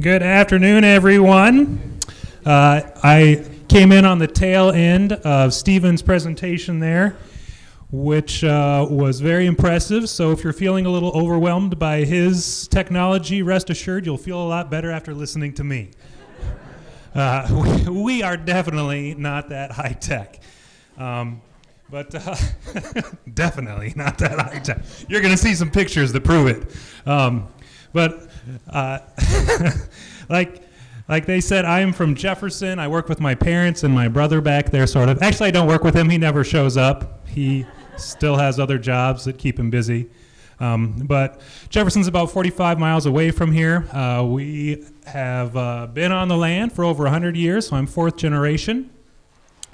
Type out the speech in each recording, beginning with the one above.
Good afternoon, everyone. Uh, I came in on the tail end of Stephen's presentation there, which uh, was very impressive. So, if you're feeling a little overwhelmed by his technology, rest assured you'll feel a lot better after listening to me. Uh, we, are definitely not that high tech. Um, but uh, definitely not that high tech. You're going to see some pictures that prove it. Um, but uh, like, like they said, I am from Jefferson. I work with my parents and my brother back there, sort of. Actually, I don't work with him. He never shows up. He still has other jobs that keep him busy. Um, but Jefferson's about 45 miles away from here. Uh, we have uh, been on the land for over 100 years, so I'm fourth generation.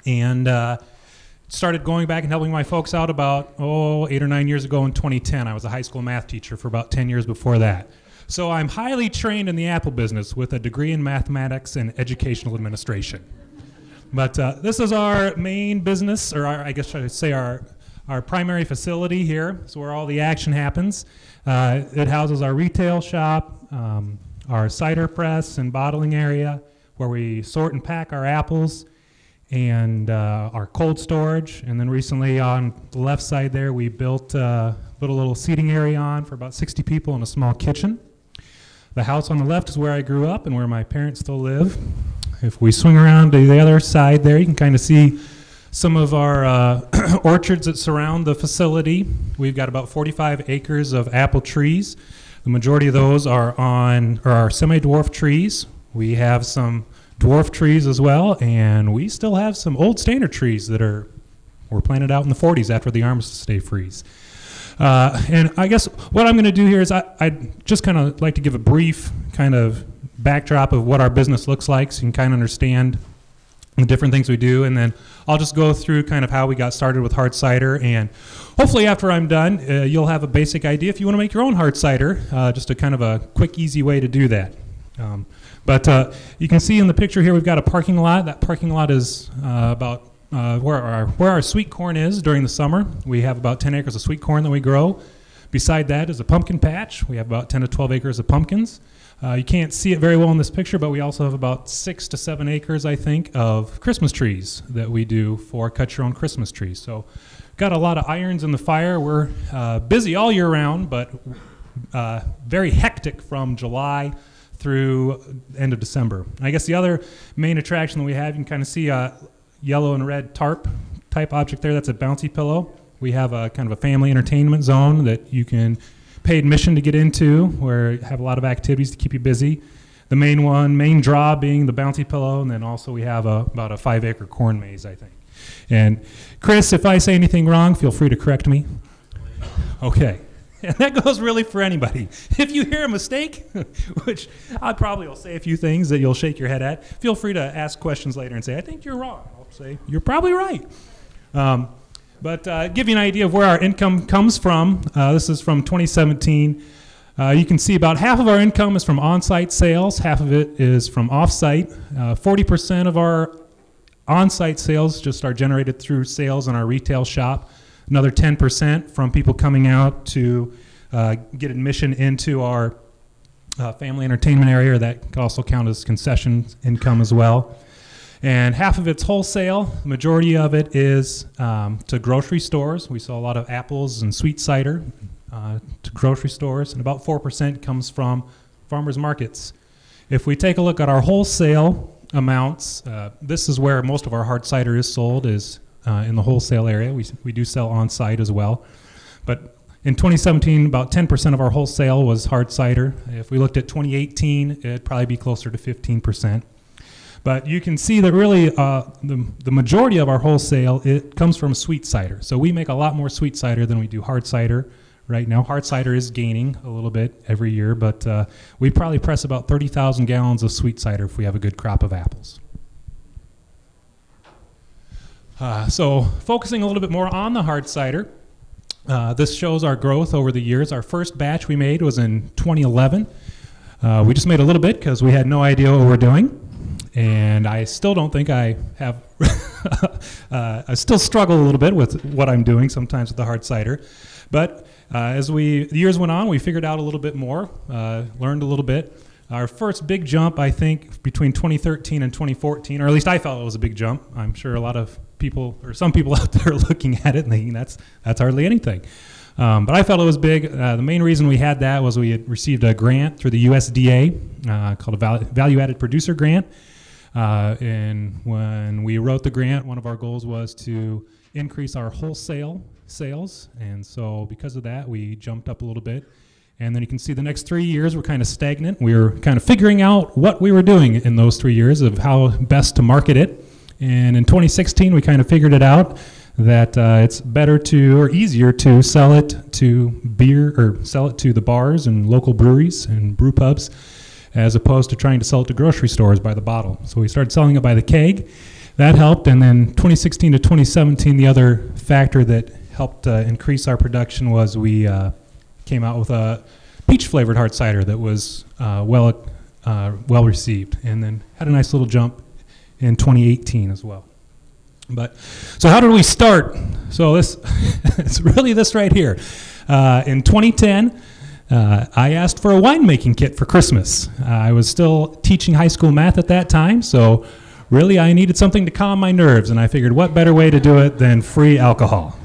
And uh, started going back and helping my folks out about, oh, eight or nine years ago in 2010. I was a high school math teacher for about 10 years before that. So I'm highly trained in the Apple business with a degree in mathematics and educational administration. But uh, this is our main business, or our, I guess I should say our, our primary facility here. So where all the action happens. Uh, it houses our retail shop, um, our cider press and bottling area, where we sort and pack our apples, and uh, our cold storage. And then recently on the left side there, we built uh, put a little seating area on for about 60 people in a small kitchen. The house on the left is where I grew up and where my parents still live. If we swing around to the other side there, you can kind of see some of our uh, orchards that surround the facility. We've got about 45 acres of apple trees. The majority of those are on are semi-dwarf trees. We have some dwarf trees as well, and we still have some old standard trees that are were planted out in the 40s after the Armistice Day freeze. Uh, and I guess what I'm going to do here is I, I just kind of like to give a brief kind of backdrop of what our business looks like so you can kind of understand the different things we do. And then I'll just go through kind of how we got started with hard cider. And hopefully, after I'm done, uh, you'll have a basic idea if you want to make your own hard cider, uh, just a kind of a quick, easy way to do that. Um, but uh, you can see in the picture here, we've got a parking lot. That parking lot is uh, about uh, where, our, where our sweet corn is during the summer. We have about 10 acres of sweet corn that we grow. Beside that is a pumpkin patch. We have about 10 to 12 acres of pumpkins. Uh, you can't see it very well in this picture, but we also have about six to seven acres, I think, of Christmas trees that we do for cut your own Christmas trees. So, got a lot of irons in the fire. We're uh, busy all year round, but uh, very hectic from July through end of December. I guess the other main attraction that we have, you can kind of see a yellow and red tarp type object there. That's a bouncy pillow. We have a kind of a family entertainment zone that you can pay admission to get into, where you have a lot of activities to keep you busy. The main one, main draw being the bouncy pillow, and then also we have a, about a five acre corn maze, I think. And Chris, if I say anything wrong, feel free to correct me. Okay. And that goes really for anybody. If you hear a mistake, which I probably will say a few things that you'll shake your head at, feel free to ask questions later and say, I think you're wrong I'll say, you're probably right. Um, but uh, give you an idea of where our income comes from. Uh, this is from 2017. Uh, you can see about half of our income is from on-site sales, half of it is from off-site. 40% uh, of our on-site sales just are generated through sales in our retail shop. Another 10% from people coming out to uh, get admission into our uh, family entertainment area. That could also count as concession income as well and half of it's wholesale. The majority of it is um, to grocery stores. We sell a lot of apples and sweet cider uh, to grocery stores, and about 4% comes from farmers markets. If we take a look at our wholesale amounts, uh, this is where most of our hard cider is sold, is uh, in the wholesale area. We, we do sell on site as well. But in 2017, about 10% of our wholesale was hard cider. If we looked at 2018, it'd probably be closer to 15%. But you can see that really uh, the, the majority of our wholesale, it comes from sweet cider. So we make a lot more sweet cider than we do hard cider right now. Hard cider is gaining a little bit every year, but uh, we probably press about 30,000 gallons of sweet cider if we have a good crop of apples. Uh, so focusing a little bit more on the hard cider, uh, this shows our growth over the years. Our first batch we made was in 2011. Uh, we just made a little bit because we had no idea what we were doing and I still don't think I have uh, I still struggle a little bit with what I'm doing sometimes with the hard cider. But uh, as we the years went on, we figured out a little bit more, uh, learned a little bit. Our first big jump, I think, between 2013 and 2014, or at least I felt it was a big jump. I'm sure a lot of people, or some people out there, looking at it and thinking that's that's hardly anything. Um, but I felt it was big. Uh, the main reason we had that was we had received a grant through the USDA uh, called a val- Value Added Producer Grant. Uh, and when we wrote the grant, one of our goals was to increase our wholesale sales. And so, because of that, we jumped up a little bit. And then you can see the next three years were kind of stagnant. We were kind of figuring out what we were doing in those three years of how best to market it. And in 2016, we kind of figured it out that uh, it's better to or easier to sell it to beer or sell it to the bars and local breweries and brew pubs as opposed to trying to sell it to grocery stores by the bottle. So we started selling it by the keg. That helped. And then 2016 to 2017, the other factor that helped uh, increase our production was we uh, came out with a peach flavored hard cider that was uh, well uh, well received, and then had a nice little jump in 2018 as well. But so how did we start? So this it's really this right here. Uh, in 2010, uh, I asked for a winemaking kit for Christmas. Uh, I was still teaching high school math at that time, so really I needed something to calm my nerves, and I figured what better way to do it than free alcohol.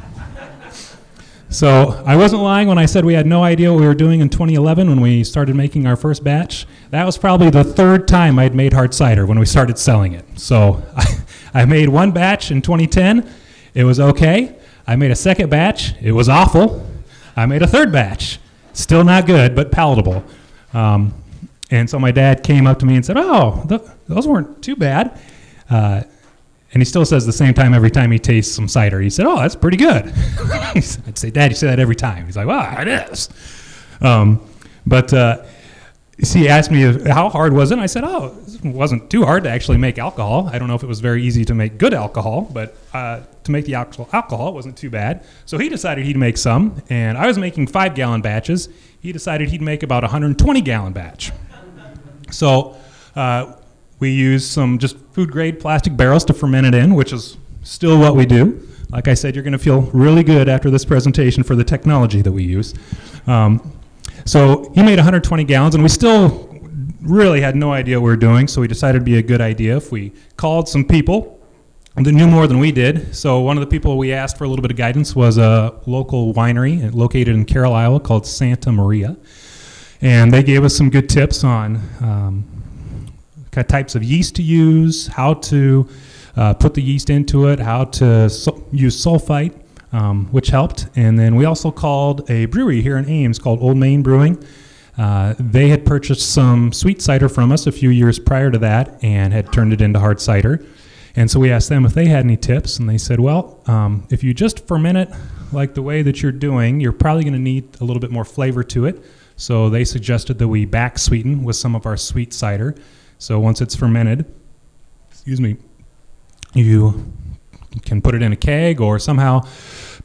So I wasn't lying when I said we had no idea what we were doing in 2011 when we started making our first batch. That was probably the third time I'd made hard cider when we started selling it. So I, I made one batch in 2010. It was okay. I made a second batch. It was awful. I made a third batch. Still not good, but palatable. Um, and so my dad came up to me and said, "Oh, th- those weren't too bad." Uh, and he still says the same time every time he tastes some cider. He said, "Oh, that's pretty good." I'd say, "Dad, you say that every time." He's like, "Well, it is." Um, but uh, he asked me if, how hard was it. I said, "Oh, it wasn't too hard to actually make alcohol. I don't know if it was very easy to make good alcohol, but uh, to make the actual alcohol, it wasn't too bad." So he decided he'd make some, and I was making five-gallon batches. He decided he'd make about a 120-gallon batch. So. Uh, we use some just food grade plastic barrels to ferment it in, which is still what we do. Like I said, you're going to feel really good after this presentation for the technology that we use. Um, so he made 120 gallons, and we still really had no idea what we were doing, so we decided it'd be a good idea if we called some people that knew more than we did. So one of the people we asked for a little bit of guidance was a local winery located in Carroll, Iowa called Santa Maria. And they gave us some good tips on um, kind of types of yeast to use, how to uh, put the yeast into it, how to use sulfite, um, which helped. And then we also called a brewery here in Ames called Old Main Brewing. Uh, they had purchased some sweet cider from us a few years prior to that and had turned it into hard cider. And so we asked them if they had any tips, and they said, well, um, if you just ferment it like the way that you're doing, you're probably going to need a little bit more flavor to it. So they suggested that we back sweeten with some of our sweet cider. So once it's fermented, excuse me, you can put it in a keg or somehow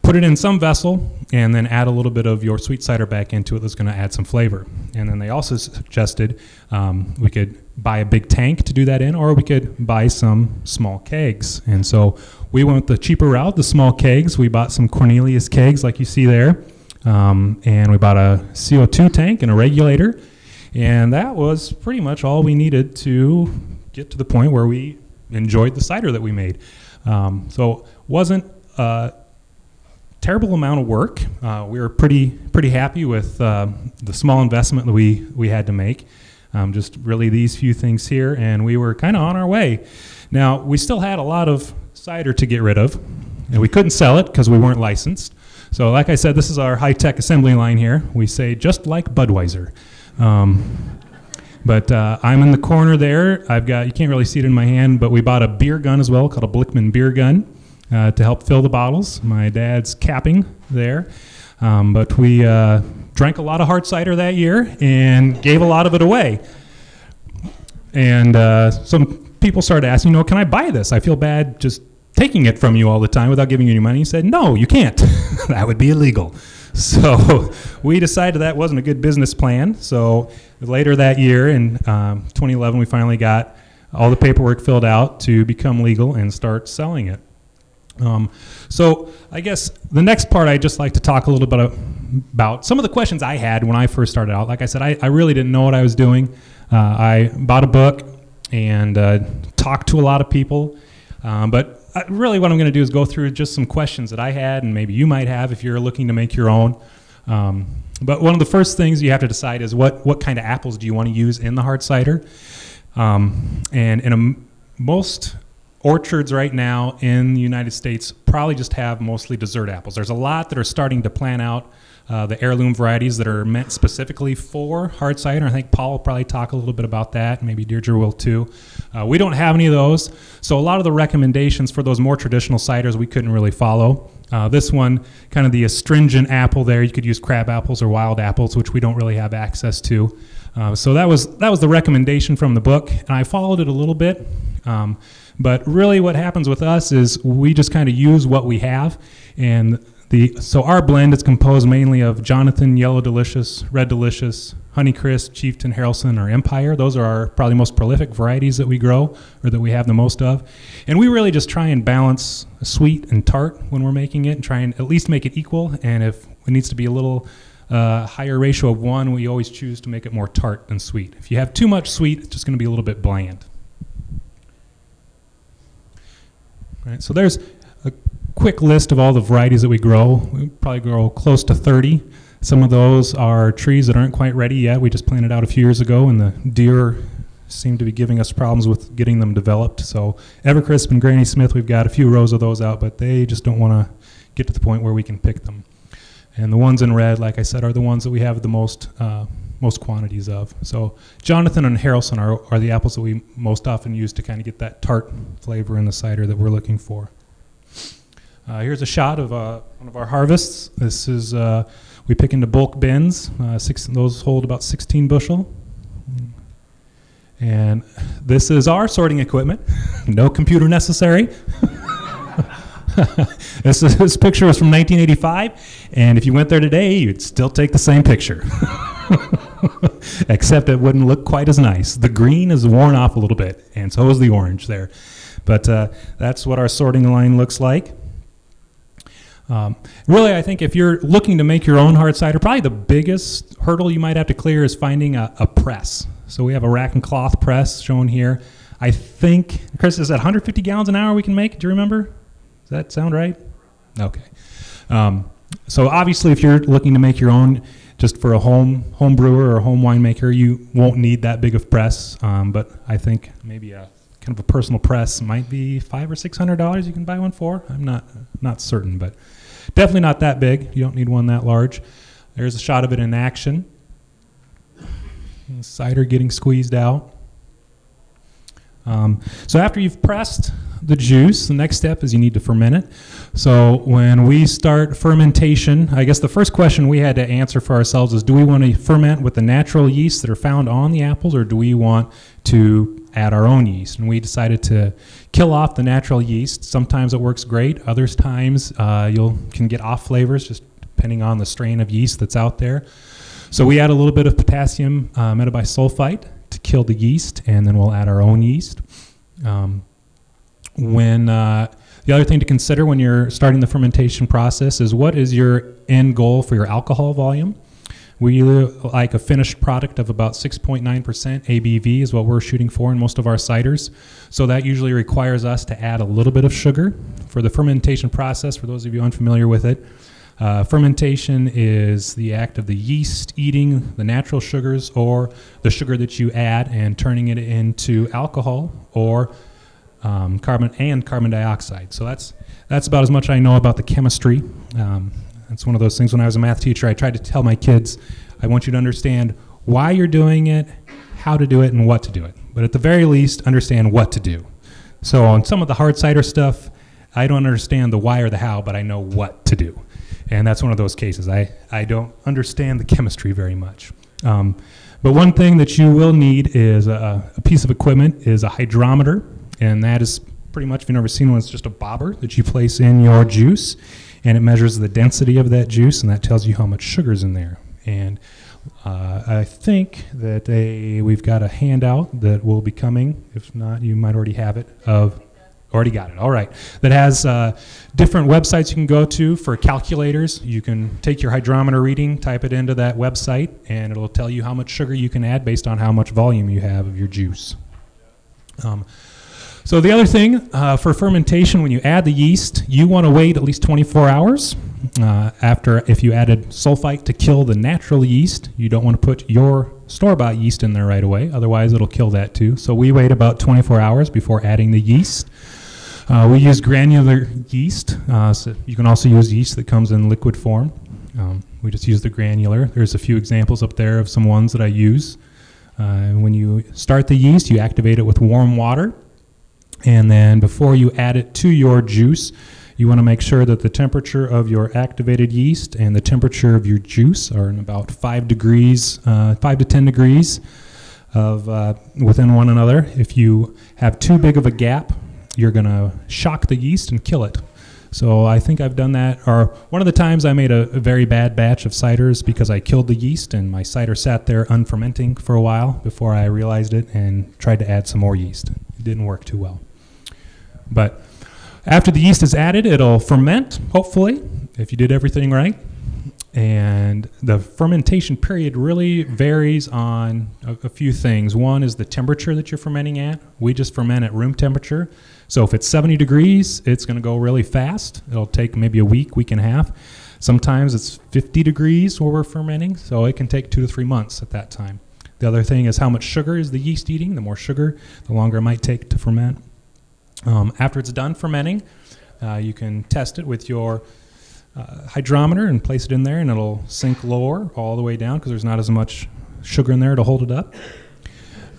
put it in some vessel and then add a little bit of your sweet cider back into it that's going to add some flavor. And then they also suggested um, we could buy a big tank to do that in or we could buy some small kegs. And so we went the cheaper route, the small kegs. We bought some Cornelius kegs like you see there. Um, and we bought a CO2 tank and a regulator and that was pretty much all we needed to get to the point where we enjoyed the cider that we made. Um, so wasn't a terrible amount of work. Uh, we were pretty pretty happy with uh, the small investment that we we had to make. Um, just really these few things here, and we were kind of on our way. Now we still had a lot of cider to get rid of, and we couldn't sell it because we weren't licensed. So, like I said, this is our high-tech assembly line here. We say just like Budweiser. Um, but uh, I'm in the corner there. I've got, you can't really see it in my hand, but we bought a beer gun as well called a Blichmann beer gun uh, to help fill the bottles. My dad's capping there. Um, but we uh, drank a lot of hard cider that year and gave a lot of it away. And uh, some people started asking, you know, can I buy this? I feel bad just taking it from you all the time without giving you any money. He said, no, you can't. that would be illegal. So we decided that wasn't a good business plan. So later that year, in um, 2011, we finally got all the paperwork filled out to become legal and start selling it. Um, so I guess the next part I'd just like to talk a little bit about some of the questions I had when I first started out. Like I said, I, I really didn't know what I was doing. Uh, I bought a book and uh, talked to a lot of people. Um, but I, really what I'm going to do is go through just some questions that I had and maybe you might have if you're looking to make your own. Um, but one of the first things you have to decide is what, what kind of apples do you want to use in the hard cider? Um, and in a, most orchards right now in the United States probably just have mostly dessert apples. There's a lot that are starting to plan out uh, the heirloom varieties that are meant specifically for hard cider. I think Paul will probably talk a little bit about that. Maybe Deirdre will too. Uh, we don't have any of those, so a lot of the recommendations for those more traditional ciders we couldn't really follow. Uh, this one, kind of the astringent apple there, you could use crab apples or wild apples, which we don't really have access to. Uh, so that was that was the recommendation from the book, and I followed it a little bit. Um, but really, what happens with us is we just kind of use what we have, and the, so our blend is composed mainly of Jonathan, Yellow Delicious, Red Delicious, Honeycrisp, Chieftain, Haralson, or Empire. Those are our probably most prolific varieties that we grow or that we have the most of. And we really just try and balance sweet and tart when we're making it and try and at least make it equal. And if it needs to be a little uh, higher ratio of one, we always choose to make it more tart than sweet. If you have too much sweet, it's just going to be a little bit bland. Right, so there's a quick list of all the varieties that we grow. We probably grow close to 30. Some of those are trees that aren't quite ready yet. We just planted out a few years ago, and the deer seem to be giving us problems with getting them developed. So Evercrisp and Granny Smith, we've got a few rows of those out, but they just don't want to get to the point where we can pick them. And the ones in red, like I said, are the ones that we have the most uh, most quantities of. So Jonathan and Haralson are, are the apples that we most often use to kind of get that tart flavor in the cider that we're looking for. Uh, here's a shot of uh, one of our harvests. This is, uh, we pick into bulk bins. Uh, six, those hold about 16 bushel. And this is our sorting equipment. no computer necessary. this, this picture was from 1985, and if you went there today, you'd still take the same picture. Except it wouldn't look quite as nice. The green is worn off a little bit, and so is the orange there. But uh, that's what our sorting line looks like. Um, really, I think if you're looking to make your own hard cider, probably the biggest hurdle you might have to clear is finding a, a press. So we have a rack and cloth press shown here. I think, Chris, is that 150 gallons an hour we can make? Do you remember? Does that sound right? Okay. Um, so obviously, if you're looking to make your own, just for a home home brewer or a home winemaker, you won't need that big of press. Um, but I think maybe a kind of a personal press might be five or six hundred dollars. You can buy one for. I'm not not certain, but definitely not that big. You don't need one that large. There's a shot of it in action. Cider getting squeezed out. Um, so after you've pressed the juice, the next step is you need to ferment it. So when we start fermentation, I guess the first question we had to answer for ourselves is do we want to ferment with the natural yeasts that are found on the apples or do we want to add our own yeast? And we decided to kill off the natural yeast. Sometimes it works great. Other times uh, you can get off flavors just depending on the strain of yeast that's out there. So we add a little bit of potassium uh, metabisulfite to kill the yeast, and then we'll add our own yeast. Um, when uh, the other thing to consider when you're starting the fermentation process is what is your end goal for your alcohol volume. We like a finished product of about 6.9% ABV is what we're shooting for in most of our ciders. So that usually requires us to add a little bit of sugar. For the fermentation process, for those of you unfamiliar with it, uh, fermentation is the act of the yeast eating the natural sugars or the sugar that you add and turning it into alcohol or um, carbon and carbon dioxide. So that's that's about as much I know about the chemistry. Um, it's one of those things when I was a math teacher, I tried to tell my kids, I want you to understand why you're doing it, how to do it, and what to do it. But at the very least, understand what to do. So on some of the hard cider stuff, I don't understand the why or the how, but I know what to do. And that's one of those cases. I, I don't understand the chemistry very much. Um, but one thing that you will need is a, a, piece of equipment is a hydrometer, and that is pretty much, if you've never seen one, it's just a bobber that you place in your juice, and it measures the density of that juice, and that tells you how much sugar's in there. And uh, I think that a, we've got a handout that will be coming, if not, you might already have it, of Already got it. All right. That has uh, different websites you can go to for calculators. You can take your hydrometer reading, type it into that website, and it'll tell you how much sugar you can add based on how much volume you have of your juice. Um, so the other thing uh, for fermentation, when you add the yeast, you want to wait at least 24 hours uh, after if you added sulfite to kill the natural yeast. You don't want to put your store-bought yeast in there right away, otherwise it'll kill that too. So we wait about 24 hours before adding the yeast. Uh, we use granular yeast. Uh, so you can also use yeast that comes in liquid form. Um, we just use the granular. There's a few examples up there of some ones that I use. Uh, when you start the yeast, you activate it with warm water. And then before you add it to your juice, you want to make sure that the temperature of your activated yeast and the temperature of your juice are in about 5 degrees, uh, 5 to 10 degrees of uh, within one another. If you have too big of a gap you're going to shock the yeast and kill it. So I think I've done that. Or one of the times I made a, a, very bad batch of ciders because I killed the yeast and my cider sat there unfermenting for a while before I realized it and tried to add some more yeast. It didn't work too well. But after the yeast is added, it'll ferment, hopefully, if you did everything right. And the fermentation period really varies on a, a few things. One is the temperature that you're fermenting at. We just ferment at room temperature. So if it's 70 degrees, it's going to go really fast. It'll take maybe a week, week and a half. Sometimes it's 50 degrees where we're fermenting, so it can take two to three months at that time. The other thing is how much sugar is the yeast eating. The more sugar, the longer it might take to ferment. Um, after it's done fermenting, uh, you can test it with your uh, hydrometer and place it in there, and it'll sink lower all the way down because there's not as much sugar in there to hold it up.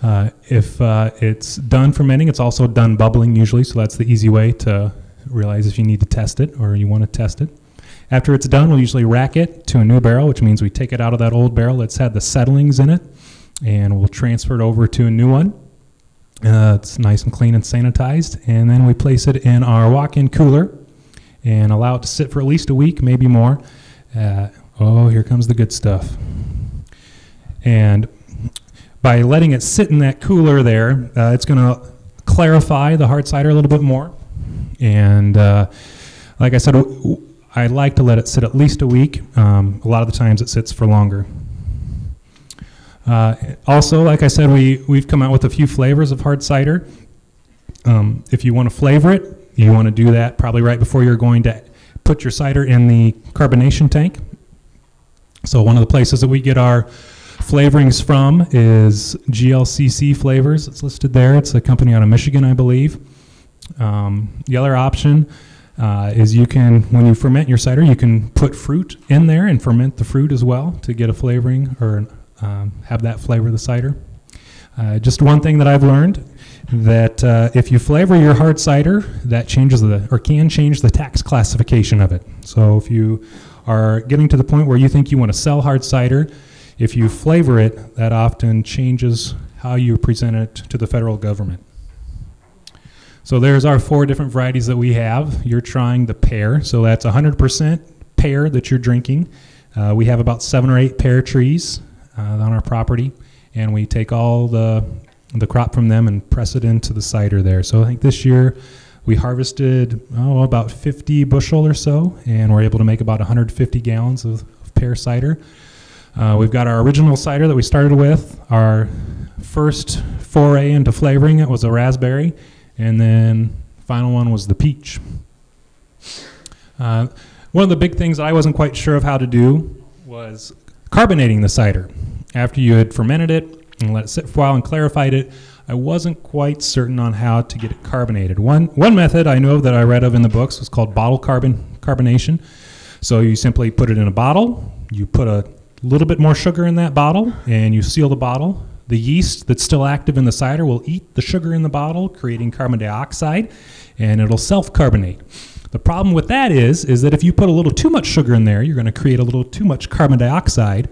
Uh, if uh, it's done fermenting, it's also done bubbling usually, so that's the easy way to realize if you need to test it or you want to test it. After it's done, we'll usually rack it to a new barrel, which means we take it out of that old barrel that's had the settlings in it, and we'll transfer it over to a new one. Uh, it's nice and clean and sanitized, and then we place it in our walk-in cooler and allow it to sit for at least a week, maybe more. Uh, oh, here comes the good stuff. And by letting it sit in that cooler there, uh, it's going to clarify the hard cider a little bit more. And uh, like I said, I like to let it sit at least a week. Um, a lot of the times it sits for longer. Uh, also, like I said, we, we've come out with a few flavors of hard cider. Um, if you want to flavor it, you want to do that probably right before you're going to put your cider in the carbonation tank. So one of the places that we get our flavorings from is GLCC Flavors. It's listed there. It's a company out of Michigan, I believe. Um, the other option uh, is you can, when you ferment your cider, you can put fruit in there and ferment the fruit as well to get a flavoring or um, have that flavor of the cider. Uh, just one thing that I've learned that uh, if you flavor your hard cider, that changes the or can change the tax classification of it. So if you are getting to the point where you think you want to sell hard cider, if you flavor it, that often changes how you present it to the federal government. So there's our four different varieties that we have. You're trying the pear, so that's 100% pear that you're drinking. Uh, we have about seven or eight pear trees uh, on our property, and we take all the the crop from them and press it into the cider there. So I think this year we harvested oh about 50 bushel or so, and we're able to make about 150 gallons of, of pear cider. Uh, we've got our original cider that we started with. Our first foray into flavoring it was a raspberry, and then final one was the peach. Uh, one of the big things I wasn't quite sure of how to do was carbonating the cider. After you had fermented it and let it sit for a while and clarified it, I wasn't quite certain on how to get it carbonated. One, one method I know that I read of in the books was called bottle carbon carbonation. So you simply put it in a bottle, you put a little bit more sugar in that bottle, and you seal the bottle. The yeast that's still active in the cider will eat the sugar in the bottle, creating carbon dioxide, and it'll self-carbonate. The problem with that is, is that if you put a little too much sugar in there, you're going to create a little too much carbon dioxide,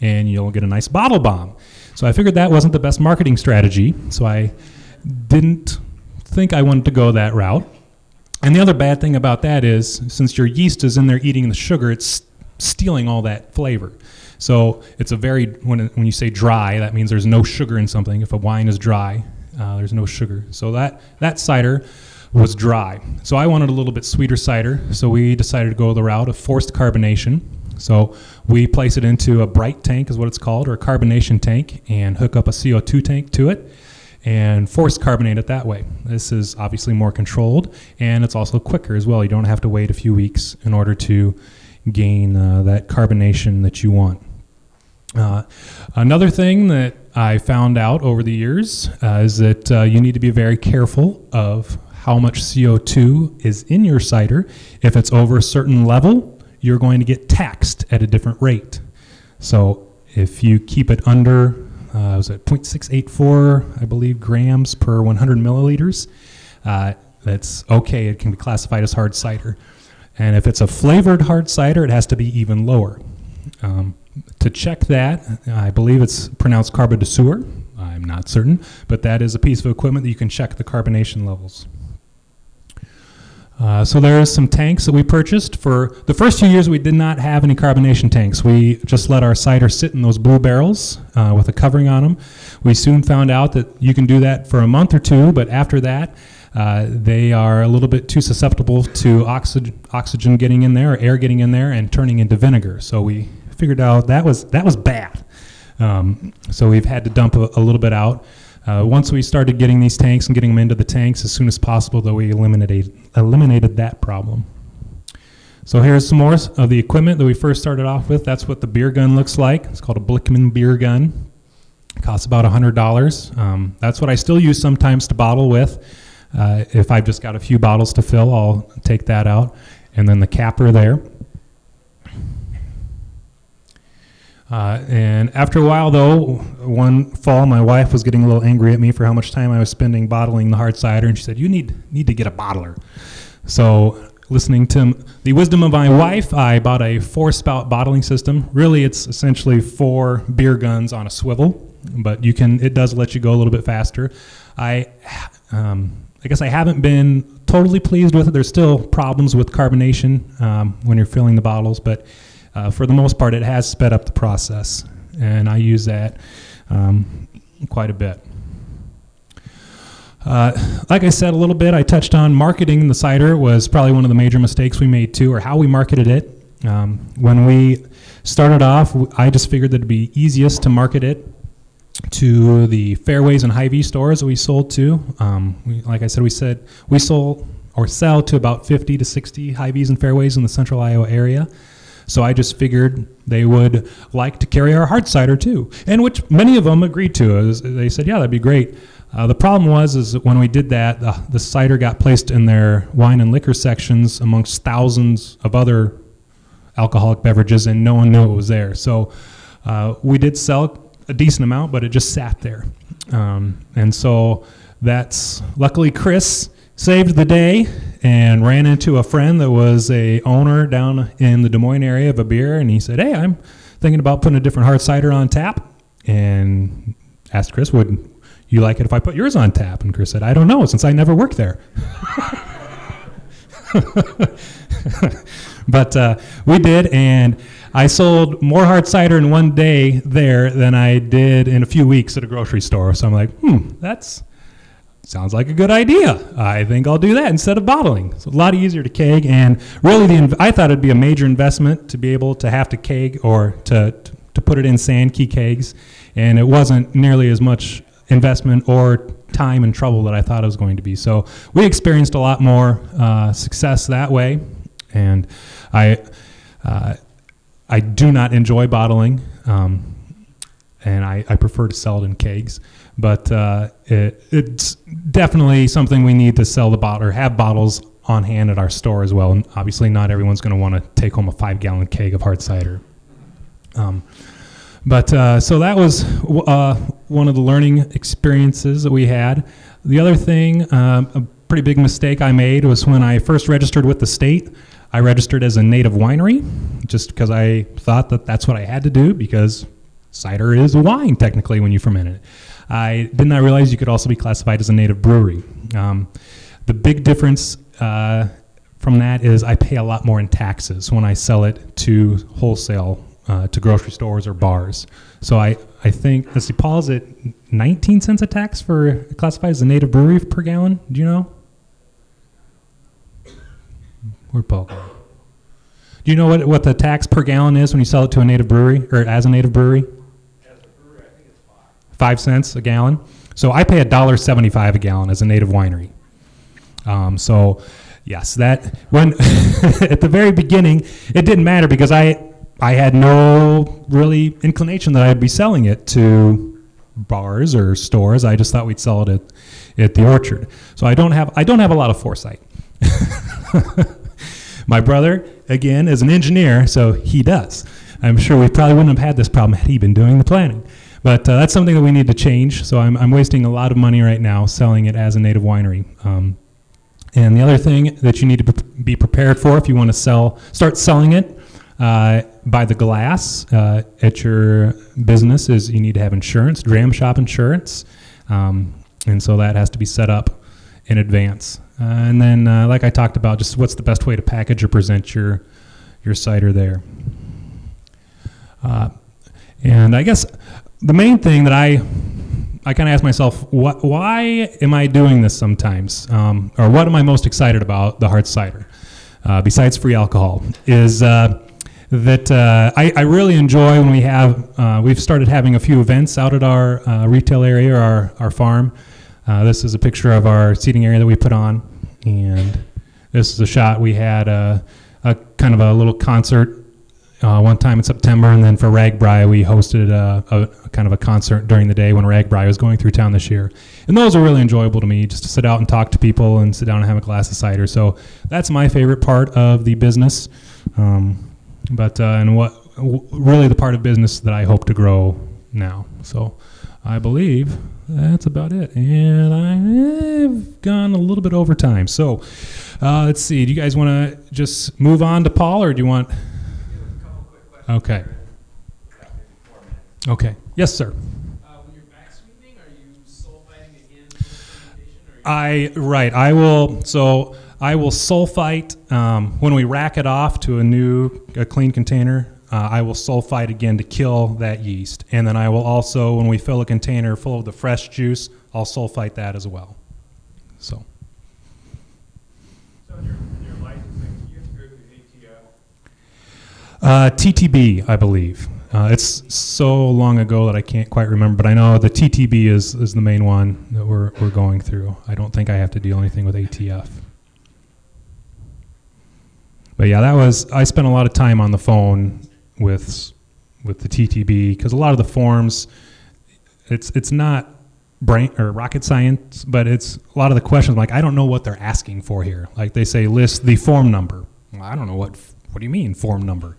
and you'll get a nice bottle bomb. So I figured that wasn't the best marketing strategy, so I didn't think I wanted to go that route. And the other bad thing about that is, since your yeast is in there eating the sugar, it's stealing all that flavor. So it's a very when when you say dry, that means there's no sugar in something. If a wine is dry, uh, there's no sugar. So that that cider was dry. So I wanted a little bit sweeter cider, so we decided to go the route of forced carbonation. So we place it into a bright tank, is what it's called, or a carbonation tank, and hook up a CO2 tank to it and force carbonate it that way. This is obviously more controlled and it's also quicker as well. You don't have to wait a few weeks in order to gain uh, that carbonation that you want. Uh, another thing that I found out over the years uh, is that uh, you need to be very careful of how much CO2 is in your cider. If it's over a certain level, you're going to get taxed at a different rate. So if you keep it under uh, was it 0.684, I believe, grams per 100 milliliters. Uh, that's okay. It can be classified as hard cider. And if it's a flavored hard cider, it has to be even lower. Um, to check that, I believe it's pronounced Carbodoseur. I'm not certain, but that is a piece of equipment that you can check the carbonation levels. Uh, so there's some tanks that we purchased for the first few years we did not have any carbonation tanks. We just let our cider sit in those blue barrels uh, with a covering on them we soon found out that you can do that for a month or two but after that uh, they are a little bit too susceptible to oxygen, oxygen getting in there or air getting in there and turning into vinegar. So we figured out that was that was bad. Um, so we've had to dump a, a little bit out uh, once we started getting these tanks and getting them into the tanks as soon as possible, though we eliminated, eliminated that problem. So here's some more of the equipment that we first started off with. That's what the beer gun looks like. It's called a Blichmann beer gun. It costs about $100. Um, that's what I still use sometimes to bottle with. Uh, if I've just got a few bottles to fill, I'll take that out. And then the capper there. Uh, and after a while, though, one fall, my wife was getting a little angry at me for how much time I was spending bottling the hard cider, and she said, "You need need to get a bottler." So, listening to the wisdom of my wife, I bought a four-spout bottling system. Really, it's essentially four beer guns on a swivel, but you can it does let you go a little bit faster. I, um, I guess I haven't been totally pleased with it. There's still problems with carbonation um, when you're filling the bottles, but uh, for the most part, it has sped up the process, and I use that um, quite a bit. Uh, like I said a little bit, I touched on marketing the cider was probably one of the major mistakes we made too, or how we marketed it. Um, when we started off, I just figured that it'd be easiest to market it to the Fareways and Hy-Vee stores that we sold to. Um, we, like I said, we said we sold or sell to about 50 to 60 Hy-Vee's and Fareways in the central Iowa area. So I just figured they would like to carry our hard cider too, and which many of them agreed to. They said, "Yeah, that'd be great." Uh, the problem was is that when we did that, the, the cider got placed in their wine and liquor sections amongst thousands of other alcoholic beverages, and no one knew it was there. So uh, we did sell a decent amount, but it just sat there. Um, and so that's luckily Chris saved the day and ran into a friend that was a owner down in the Des Moines area of a beer, and he said, "Hey, I'm thinking about putting a different hard cider on tap," and asked Chris, "Would you like it if I put yours on tap?" And Chris said, "I don't know, since I never worked there." but uh, we did, and I sold more hard cider in one day there than I did in a few weeks at a grocery store. So I'm like, hmm, that's sounds like a good idea. I think I'll do that instead of bottling. It's a lot easier to keg, and really, the I thought it'd be a major investment to be able to have to keg or to to put it in Sankey kegs, and it wasn't nearly as much investment or time and trouble that I thought it was going to be. So we experienced a lot more uh, success that way, and I uh, I do not enjoy bottling. Um, and I, I prefer to sell it in kegs but uh, it, it's definitely something we need to sell the bottle or have bottles on hand at our store as well. And obviously, not everyone's going to want to take home a five gallon keg of hard cider. Um, but uh, so that was uh, one of the learning experiences that we had. The other thing, uh, a pretty big mistake I made was when I first registered with the state. I registered as a native winery just because I thought that that's what I had to do because cider is a wine technically when you ferment it. I did not realize you could also be classified as a native brewery. Um, the big difference uh, from that is I pay a lot more in taxes when I sell it to wholesale, uh, to grocery stores or bars. So I, I think, let's see, it 19 cents a tax for classified as a native brewery per gallon? Do you know? Where'd Paul go? Do you know what, what the tax per gallon is when you sell it to a native brewery or as a native brewery? Five cents a gallon. So I pay a dollar seventy-five a gallon as a native winery. Um, so, yes, that when at the very beginning, it didn't matter because I I had no really inclination that I'd be selling it to bars or stores. I just thought we'd sell it at, at the orchard. So I don't have I don't have a lot of foresight. My brother, again, is an engineer, so he does. I'm sure we probably wouldn't have had this problem had he been doing the planning. But uh, that's something that we need to change. So I'm, I'm wasting a lot of money right now selling it as a native winery. Um, and the other thing that you need to be prepared for if you want to sell, start selling it uh, by the glass uh, at your business is you need to have insurance, dram shop insurance. Um, and so that has to be set up in advance. Uh, and then, uh, like I talked about, just what's the best way to package or present your your cider there. Uh, and I guess the main thing that I I kind of ask myself, what, why am I doing this sometimes, um, or what am I most excited about the hard cider, uh, besides free alcohol, is uh, that uh, I, I really enjoy when we have uh, we've started having a few events out at our uh, retail area, our our farm. Uh, this is a picture of our seating area that we put on, and this is a shot we had a, a kind of a little concert uh, one time in September, and then for RAGBRAI we hosted a, a, kind of a concert during the day when RAGBRAI was going through town this year, and those are really enjoyable to me, just to sit out and talk to people and sit down and have a glass of cider. So that's my favorite part of the business, um, but uh, and what really the part of business that I hope to grow now. So I believe that's about it, and I've gone a little bit over time. So uh, let's see. Do you guys want to just move on to Paul, or do you want? Okay. Okay. Yes, sir. Uh, when you're back sweetening, are you sulfiting again for the fermentation, or I right. I will. So I will sulfite um, when we rack it off to a new, a clean container. Uh, I will sulfite again to kill that yeast, and then I will also, when we fill a container full of the fresh juice, I'll sulfite that as well. So So in your, in your licensing, you have to go through ATF. Uh, TTB, I believe. Uh, it's so long ago that I can't quite remember, but I know the TTB is, is the main one that we're, we're going through. I don't think I have to deal anything with ATF. But yeah, that was I spent a lot of time on the phone with with the TTB because a lot of the forms, it's it's not brain or rocket science, but it's a lot of the questions like I don't know what they're asking for here. Like they say list the form number. Well, I don't know what what do you mean form number?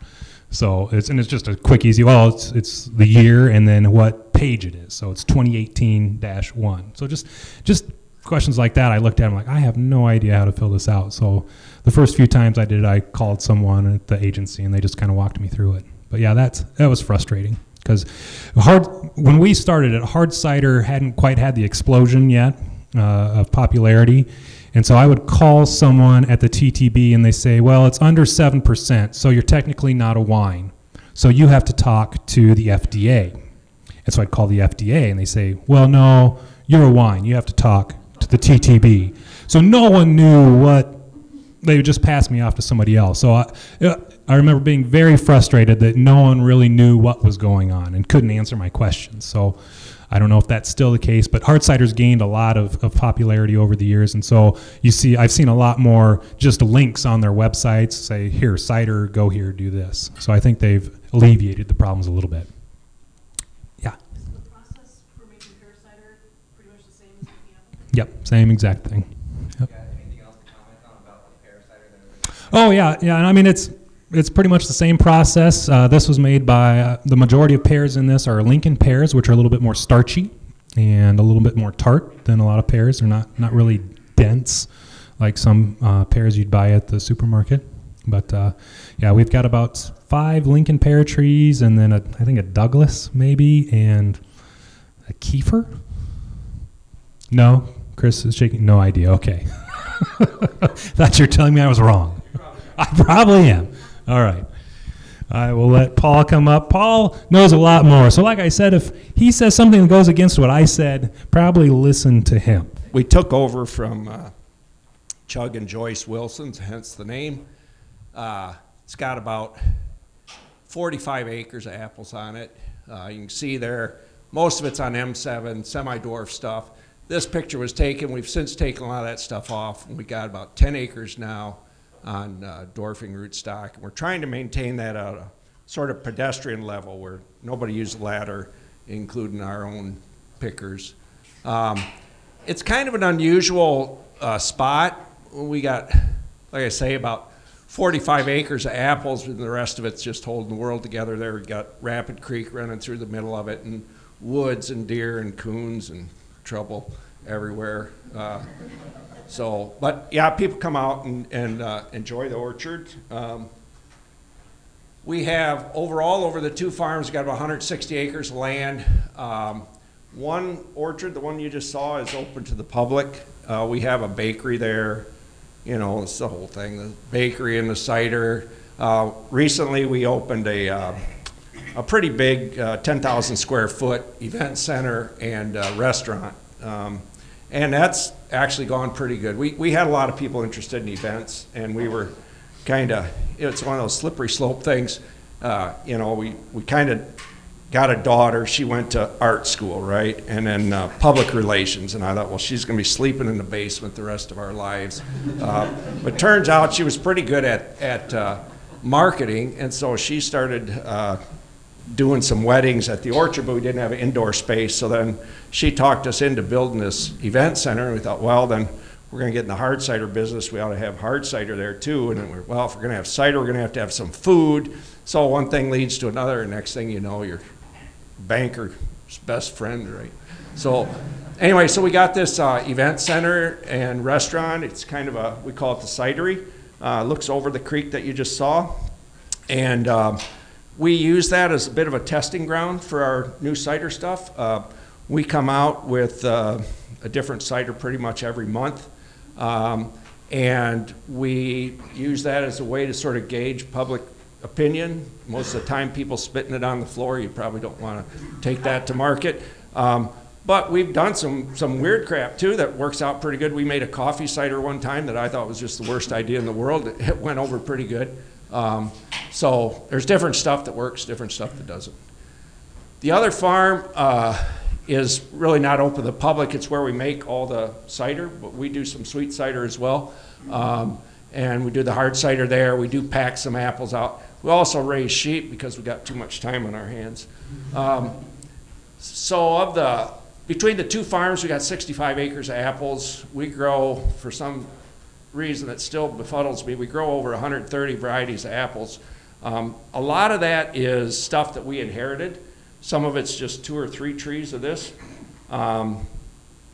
So it's and it's just a quick easy. Well, it's it's the year and then what page it is. So it's 2018-1. So just just questions like that. I looked at them like I have no idea how to fill this out. So the first few times I did I called someone at the agency and they just kind of walked me through it. But yeah, that's that was frustrating because hard when we started it, hard cider hadn't quite had the explosion yet uh, of popularity. And so I would call someone at the TTB and they say, well, it's under 7%, so you're technically not a wine. So you have to talk to the FDA. And so I'd call the FDA and they say, well, no, you're a wine. You have to talk to the TTB. So no one knew what, they would just pass me off to somebody else. So I, I remember being very frustrated that no one really knew what was going on and couldn't answer my questions. So I don't know if that's still the case, but hard cider's gained a lot of, of popularity over the years, and so you see, I've seen a lot more just links on their websites say, "Here, cider, go here, do this." So I think they've alleviated the problems a little bit. Yeah. Is the process for making pear cider pretty much the same as making apple? Yep. Same exact thing. Got anything else to comment on about the pear cider that? Oh yeah, yeah. And I mean, it's it's pretty much the same process. Uh, this was made by uh, the majority of pears in this are Lincoln pears, which are a little bit more starchy and a little bit more tart than a lot of pears. They're not not really dense like some uh, pears you'd buy at the supermarket. But uh, yeah, we've got about five Lincoln pear trees, and then a, I think a Douglas maybe, and a Kieffer. No, Chris is shaking. No idea. Okay. Thought you were telling me I was wrong. I probably am. All right. I will let Paul come up. Paul knows a lot more. So, like I said, if he says something that goes against what I said, probably listen to him. we took over from uh, Chuck and Joyce Wilson's, hence the name. Uh, it's got about 45 acres of apples on it. Uh, you can see there, most of it's on M7, semi-dwarf stuff. This picture was taken, we've since taken a lot of that stuff off, we got about 10 acres now on uh, dwarfing rootstock. We're trying to maintain that at a sort of pedestrian level where nobody uses ladder, including our own pickers. Um, it's kind of an unusual uh, spot. We got, like I say, about 45 acres of apples, and the rest of it's just holding the world together. There, we got Rapid Creek running through the middle of it, and woods and deer and coons and trouble everywhere. Uh, so, but yeah, people come out and, and uh, enjoy the orchard. Um, we have overall over the two farms, got about 160 acres of land. Um, one orchard, the one you just saw, is open to the public. Uh, we have a bakery there. You know, it's the whole thing the bakery and the cider. Uh, recently, we opened a, uh, a pretty big uh, 10,000 square foot event center and uh, restaurant. Um, and that's actually gone pretty good. We, we had a lot of people interested in events, and we were kind of, it's one of those slippery slope things. Uh, you know, we, we kind of got a daughter. She went to art school, right? And then uh, public relations. And I thought, well, she's going to be sleeping in the basement the rest of our lives. Uh, but turns out she was pretty good at, at uh, marketing. And so she started uh, doing some weddings at the orchard, but we didn't have an indoor space. So then she talked us into building this event center. And we thought, well, then we're going to get in the hard cider business. We ought to have hard cider there too. And then we're, well, if we're going to have cider, we're going to have to have some food. So one thing leads to another. And next thing you know, you're banker's best friend, right? So, anyway, so we got this uh, event center and restaurant. It's kind of a, we call it the cidery. Uh, looks over the creek that you just saw. And um, we use that as a bit of a testing ground for our new cider stuff. Uh, we come out with uh, a different cider pretty much every month. Um, and we use that as a way to sort of gauge public opinion. Most of the time, people spitting it on the floor. You probably don't want to take that to market. Um, but we've done some some weird crap too that works out pretty good. We made a coffee cider one time that I thought was just the worst idea in the world. It went over pretty good. Um, so there's different stuff that works, different stuff that doesn't. The other farm uh, is really not open to the public. It's where we make all the cider, but we do some sweet cider as well. Um, and we do the hard cider there. We do pack some apples out. We also raise sheep because we got too much time on our hands. Um, so of the between the two farms, we got 65 acres of apples. We grow for some reason that still befuddles me. We grow over 130 varieties of apples. Um, a lot of that is stuff that we inherited. Some of it's just two or three trees of this. Um,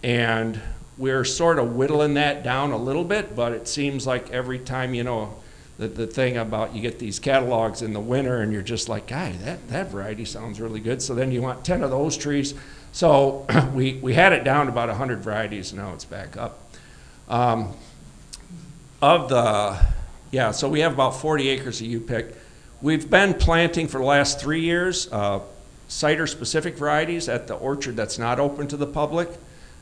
and we're sort of whittling that down a little bit, but it seems like every time, you know, the, the thing about you get these catalogs in the winter and you're just like, guy, that, that variety sounds really good. So then you want 10 of those trees. So we, we had it down to about 100 varieties, now it's back up. Um, of the, yeah, so we have about 40 acres of U-pick. We've been planting for the last three years uh, cider-specific varieties at the orchard that's not open to the public.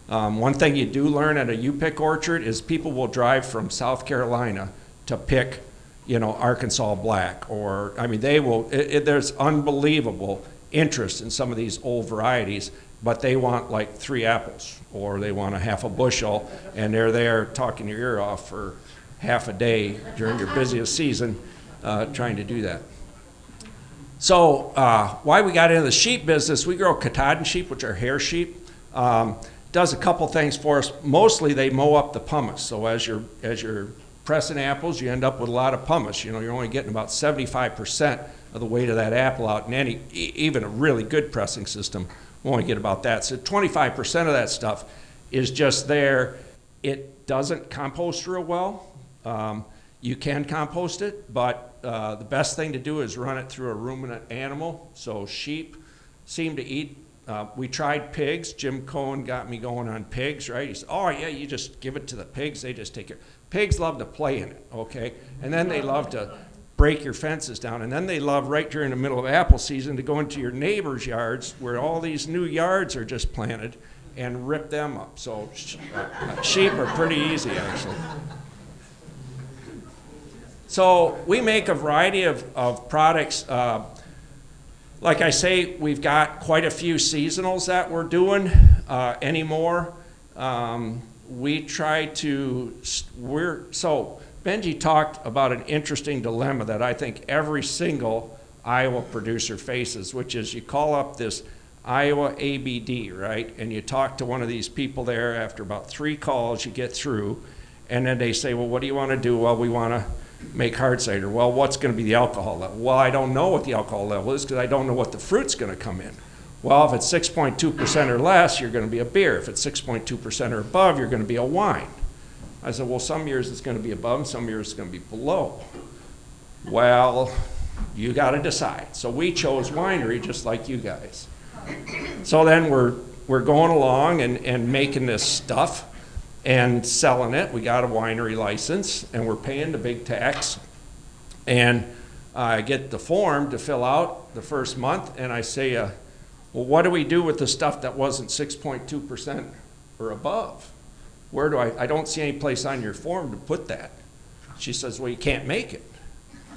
Um, one thing you do learn at a U-pick orchard is people will drive from South Carolina to pick, you know, Arkansas black, or I mean, they will. It, it, there's unbelievable interest in some of these old varieties, but they want like three apples, or they want a half a bushel, and they're there talking your ear off for half a day during your busiest season, uh, trying to do that. So, uh, why we got into the sheep business? We grow Katahdin sheep, which are hair sheep. Um, does a couple things for us. Mostly they mow up the pomace. So as you're as you're pressing apples, you end up with a lot of pomace. You know, you're only getting about 75% of the weight of that apple out in any even a really good pressing system will only get about that. So 25% of that stuff is just there. It doesn't compost real well. Um, you can compost it, but uh, the best thing to do is run it through a ruminant animal. So sheep seem to eat uh, we tried pigs. Jim Cohen got me going on pigs, right? He said, oh, yeah, you just give it to the pigs. They just take care. Pigs love to play in it, okay? And then they love to break your fences down. And then they love right during the middle of apple season to go into your neighbor's yards where all these new yards are just planted and rip them up. So uh, sheep are pretty easy, actually. So we make a variety of, of products. Uh, like I say, we've got quite a few seasonals that we're doing uh, anymore. Um, we try to, we're, so Benji talked about an interesting dilemma that I think every single Iowa producer faces, which is you call up this Iowa ABD, right? And you talk to one of these people there after about three calls, you get through, and then they say, well, what do you want to do? Well, we want to make hard cider. Well, what's going to be the alcohol level? Well, I don't know what the alcohol level is because I don't know what the fruit's going to come in. Well, if it's 6.2% or less, you're going to be a beer. If it's 6.2% or above, you're going to be a wine. I said, well, some years it's going to be above, some years it's going to be below. Well, you got to decide. So we chose winery just like you guys. So then we're, we're going along and, and making this stuff and selling it. We got a winery license and we're paying the big tax. And I get the form to fill out the first month and I say, uh, well, what do we do with the stuff that wasn't 6.2% or above? Where do I, I don't see any place on your form to put that. She says, well, you can't make it.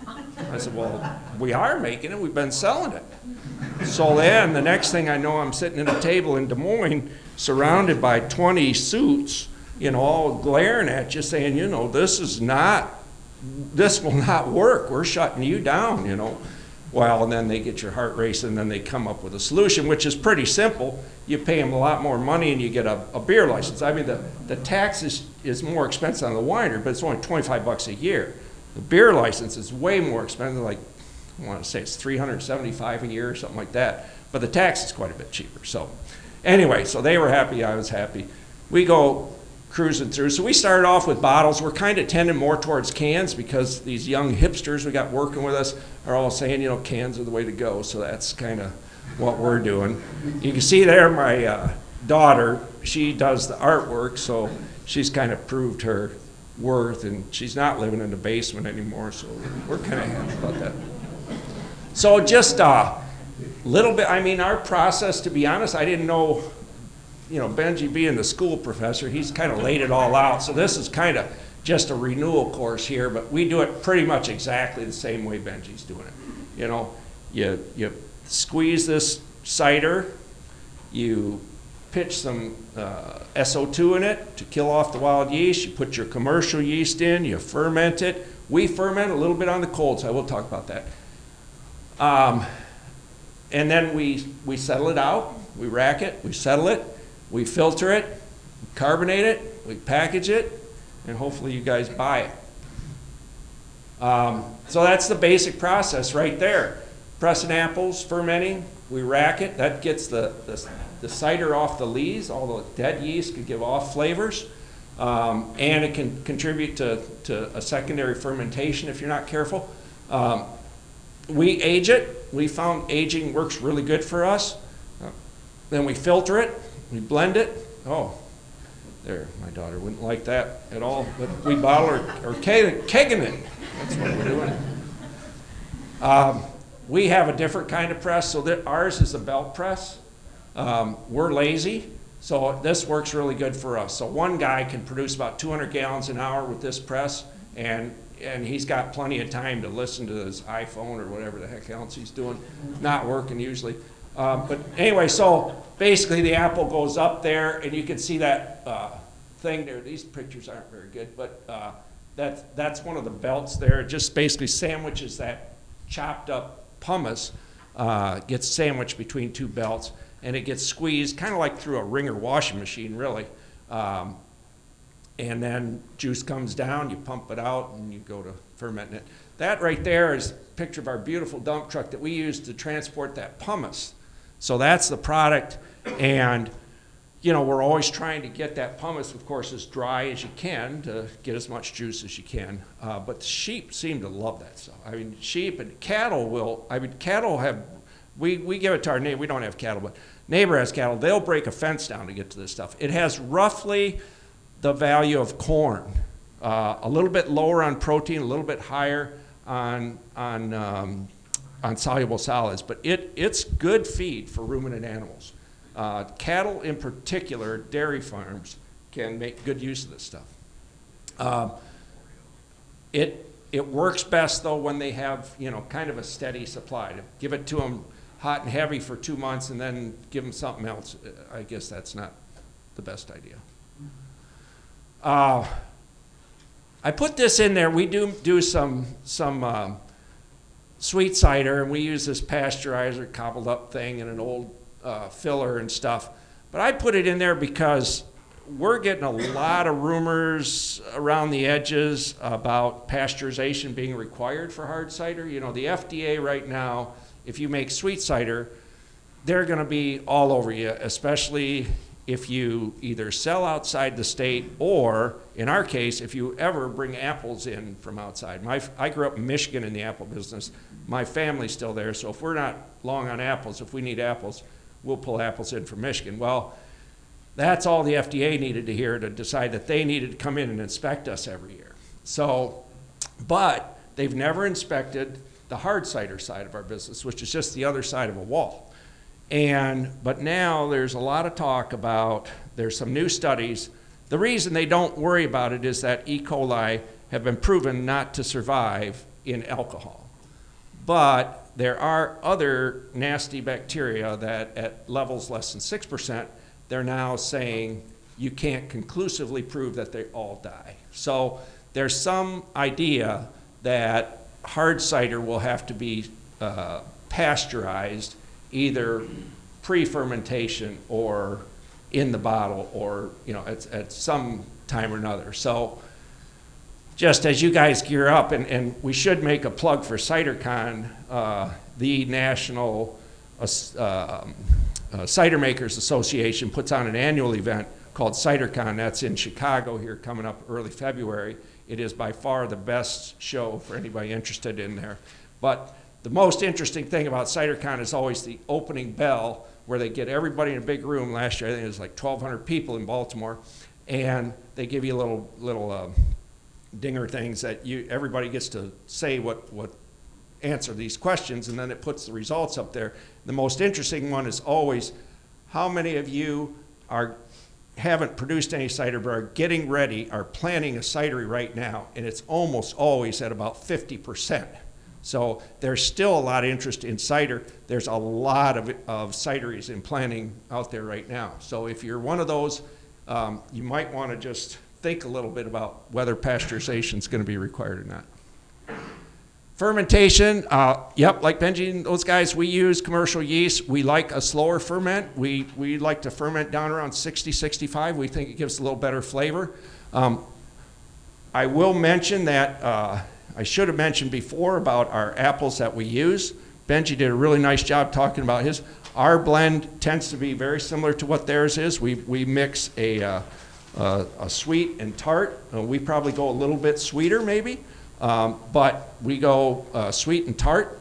I said, well, we are making it. We've been selling it. So then the next thing I know, I'm sitting at a table in Des Moines surrounded by 20 suits, you know, all glaring at you saying, you know, this is not, this will not work. We're shutting you down, you know. Well, and then they get your heart racing, and then they come up with a solution, which is pretty simple. You pay them a lot more money and you get a, a beer license. I mean, the, the tax is, is more expensive on the winery, but it's only 25 bucks a year. The beer license is way more expensive, like I want to say it's 375 a year or something like that. But the tax is quite a bit cheaper. So anyway, so they were happy, I was happy. We go cruising through. So we started off with bottles. We're kind of tending more towards cans because these young hipsters we got working with us are all saying, you know, cans are the way to go. So that's kind of what we're doing. You can see there my uh, daughter, she does the artwork, so she's kind of proved her worth, and she's not living in the basement anymore, so we're kind of happy about that. So just a little bit, I mean, our process, to be honest, I didn't know, you know, Benji being the school professor, he's kind of laid it all out. So this is kind of just a renewal course here, but we do it pretty much exactly the same way Benji's doing it. You know, you, you squeeze this cider, you pitch some uh, SO2 in it to kill off the wild yeast. You put your commercial yeast in, you ferment it. We ferment a little bit on the cold side. We'll talk about that. Um, and then we, we settle it out, we rack it, we settle it, we filter it, carbonate it, we package it, and hopefully you guys buy it. Um, so that's the basic process right there. Pressing apples, fermenting, we rack it, that gets the, the, the cider off the lees, all the dead yeast could give off flavors. Um, and it can contribute to, to a secondary fermentation if you're not careful. Um, we age it. We found aging works really good for us. Then we filter it, we blend it. Oh, there, my daughter wouldn't like that at all, but we bottle or, or keg, kegging it. That's what we're doing. Um, we have a different kind of press, so that ours is a belt press. Um, we're lazy, so this works really good for us. So one guy can produce about 200 gallons an hour with this press, and and he's got plenty of time to listen to his iPhone or whatever the heck else he's doing. Not working usually. Um, but anyway, so basically the apple goes up there, and you can see that uh, thing there. These pictures aren't very good, but uh, that's, that's one of the belts there. It just basically sandwiches that chopped up pomace, uh, gets sandwiched between two belts, and it gets squeezed kind of like through a wringer washing machine, really. Um, and then juice comes down, you pump it out, and you go to fermenting it. That right there is a picture of our beautiful dump truck that we use to transport that pomace. So that's the product, and you know we're always trying to get that pomace, of course, as dry as you can to get as much juice as you can. Uh, but the sheep seem to love that stuff. I mean, sheep and cattle will. I mean, cattle have. We we give it to our neighbor. We don't have cattle, but neighbor has cattle. They'll break a fence down to get to this stuff. It has roughly the value of corn. Uh, a little bit lower on protein, a little bit higher on, on, um, on soluble solids, but it, it's good feed for ruminant animals. Uh, cattle in particular, dairy farms, can make good use of this stuff. Uh, it, It works best though when they have, you know, kind of a steady supply. To give it to them hot and heavy for two months and then give them something else, I guess that's not the best idea. Uh, I put this in there. We do do some some um, sweet cider, and we use this pasteurizer cobbled up thing and an old uh, filler and stuff. But I put it in there because we're getting a lot of rumors around the edges about pasteurization being required for hard cider. You know, the FDA right now, if you make sweet cider, they're going to be all over you, especially if you either sell outside the state or, in our case, if you ever bring apples in from outside. My, I grew up in Michigan in the apple business. My family's still there, so if we're not long on apples, if we need apples, we'll pull apples in from Michigan. Well, that's all the FDA needed to hear to decide that they needed to come in and inspect us every year. So, but they've never inspected the hard cider side of our business, which is just the other side of a wall. And, but now there's a lot of talk about, there's some new studies. The reason they don't worry about it is that E. coli have been proven not to survive in alcohol. But there are other nasty bacteria that at levels less than 6%, they're now saying you can't conclusively prove that they all die. So there's some idea that hard cider will have to be uh, pasteurized either pre-fermentation or in the bottle or you know at, at some time or another. So just as you guys gear up, and, and we should make a plug for CiderCon, uh, the national uh, um, uh, Cider Makers Association puts on an annual event called CiderCon. That's in Chicago here coming up early February. It is by far the best show for anybody interested in there. But the most interesting thing about CiderCon is always the opening bell where they get everybody in a big room. Last year, I think it was like 1,200 people in Baltimore, and they give you little little uh, dinger things that you everybody gets to say what what answer these questions, and then it puts the results up there. The most interesting one is always how many of you are haven't produced any cider but are getting ready, are planning a cidery right now, and it's almost always at about 50 percent. So there's still a lot of interest in cider. There's a lot of, of cideries in planning out there right now. So if you're one of those, um, you might want to just think a little bit about whether pasteurization is going to be required or not. Fermentation, uh, yep, like Benji and those guys, we use commercial yeast. We like a slower ferment. We, we like to ferment down around 60, 65. We think it gives a little better flavor. Um, I will mention that uh, I should have mentioned before about our apples that we use. Benji did a really nice job talking about his. Our blend tends to be very similar to what theirs is. We, we mix a, uh, uh, a sweet and tart. Uh, we probably go a little bit sweeter maybe. Um, but we go uh, sweet and tart.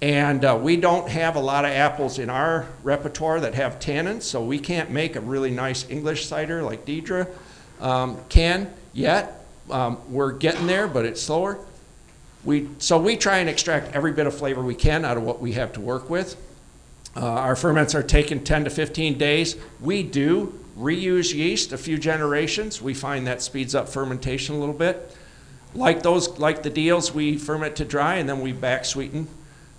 And uh, we don't have a lot of apples in our repertoire that have tannins, so we can't make a really nice English cider like Deirdre um, can yet. Um, we're getting there, but it's slower. We, so we try and extract every bit of flavor we can out of what we have to work with. Uh, our ferments are taking 10 to 15 days. We do reuse yeast a few generations. We find that speeds up fermentation a little bit. Like those, like the deals, we ferment to dry and then we back sweeten.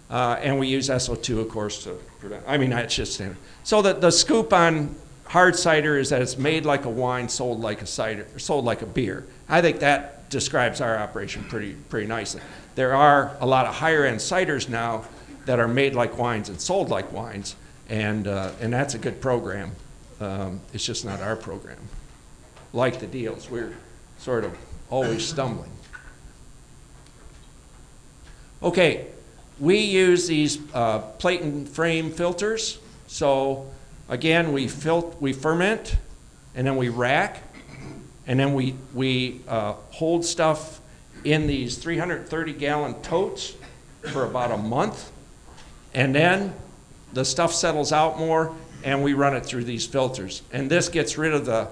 Uh, and we use SO2, of course, to prevent. I mean, that's just standard. So the, the scoop on hard cider is that it's made like a wine, sold like a cider, sold like a beer. I think that describes our operation pretty, pretty nicely. There are a lot of higher end ciders now that are made like wines and sold like wines, and, uh, and that's a good program. Um, it's just not our program. Like the deals, we're sort of always stumbling. Okay, we use these uh, plate and frame filters. So again, we, fil- we ferment, and then we rack, and then we, we uh, hold stuff in these 330 gallon totes for about a month. And then the stuff settles out more, and we run it through these filters. And this gets rid of the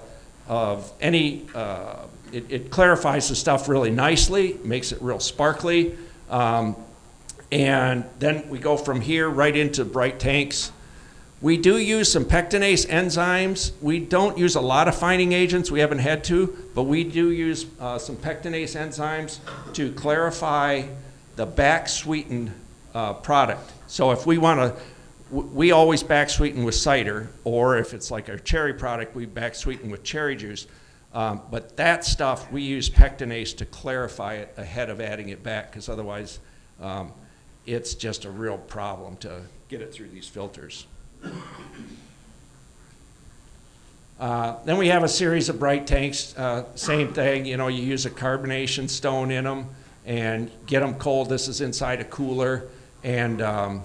of any. Uh, it, it, clarifies the stuff really nicely, makes it real sparkly, um, and then we go from here right into bright tanks. We do use some pectinase enzymes. We don't use a lot of fining agents. We haven't had to, but we do use uh, some pectinase enzymes to clarify the back sweetened uh, product. So if we want to, we always back sweeten with cider, or if it's like our cherry product, we back sweeten with cherry juice. Um, but that stuff, we use pectinase to clarify it ahead of adding it back, because otherwise, um, it's just a real problem to get it through these filters. Uh, then we have a series of bright tanks. Uh, same thing, you know, you use a carbonation stone in them and get them cold. This is inside a cooler, and um,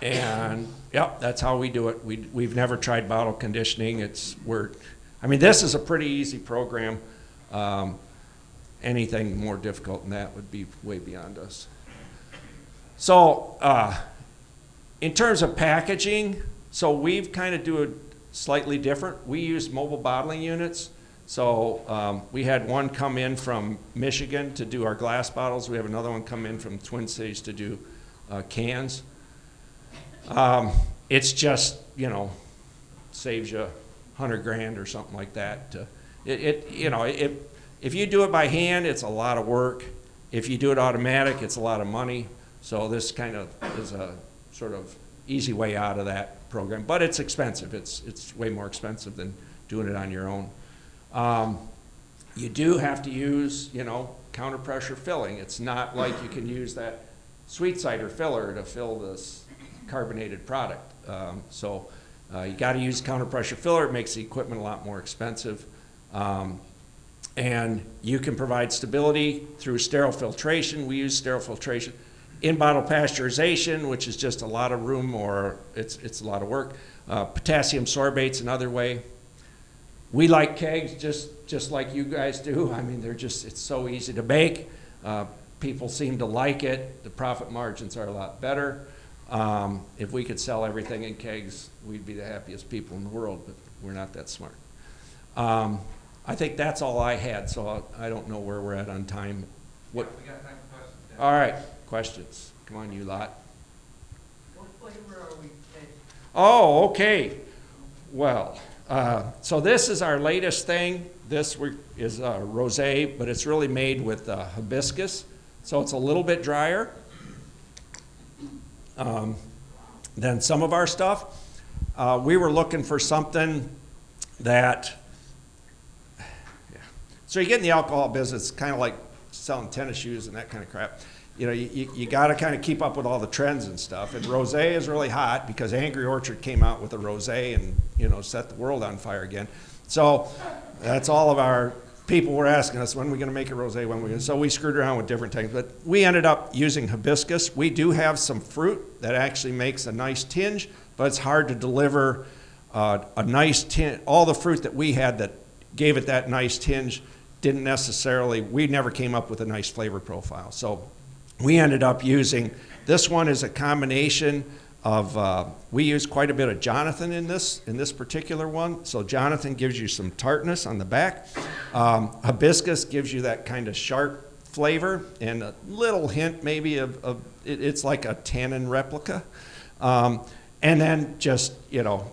and yep, that's how we do it. We we've never tried bottle conditioning. It's we're, I mean, this is a pretty easy program. Um, anything more difficult than that would be way beyond us. So, uh, in terms of packaging, so we've kind of do it slightly different. We use mobile bottling units. So um, we had one come in from Michigan to do our glass bottles. We have another one come in from Twin Cities to do uh, cans. Um, it's just, you know, saves you 100 grand or something like that. To, it, it, you know, it, if you do it by hand, it's a lot of work. If you do it automatic, it's a lot of money. So this kind of is a sort of easy way out of that program. But it's expensive. It's, it's way more expensive than doing it on your own. Um, you do have to use, you know, counter pressure filling. It's not like you can use that sweet cider filler to fill this carbonated product. Um, so uh, you got to use counter pressure filler. It makes the equipment a lot more expensive. Um, and you can provide stability through sterile filtration. We use sterile filtration. In-bottle pasteurization, which is just a lot of room or it's, it's a lot of work. Uh, potassium sorbate's another way. We like kegs just, just like you guys do. I mean, they're just, it's so easy to make. Uh, people seem to like it. The profit margins are a lot better. Um, if we could sell everything in kegs, we'd be the happiest people in the world, but we're not that smart. Um, I think that's all I had, so I I don't know where we're at on time. What, We got time for questions. all right, questions. Come on, you lot. What flavor are we taking? Oh, okay. Well, uh, so this is our latest thing. This is uh, rosé, but it's really made with uh, hibiscus, so it's a little bit drier um, than some of our stuff. Uh, we were looking for something that. yeah. So you get in the alcohol business, kind of like selling tennis shoes and that kind of crap. You know, you, you, got to kind of keep up with all the trends and stuff. And rosé is really hot because Angry Orchard came out with a rosé and you know set the world on fire again. So that's all of our people were asking us when are we going to make a rosé when we so we screwed around with different things but we ended up using hibiscus we do have some fruit that actually makes a nice tinge but it's hard to deliver uh, a nice tinge all the fruit that we had that gave it that nice tinge didn't necessarily we never came up with a nice flavor profile so we ended up using this one is a combination of uh, we use quite a bit of Jonathan in this in this particular one. So Jonathan gives you some tartness on the back. Um, hibiscus gives you that kind of sharp flavor and a little hint maybe of, of it, it's like a tannin replica. Um, and then just you know,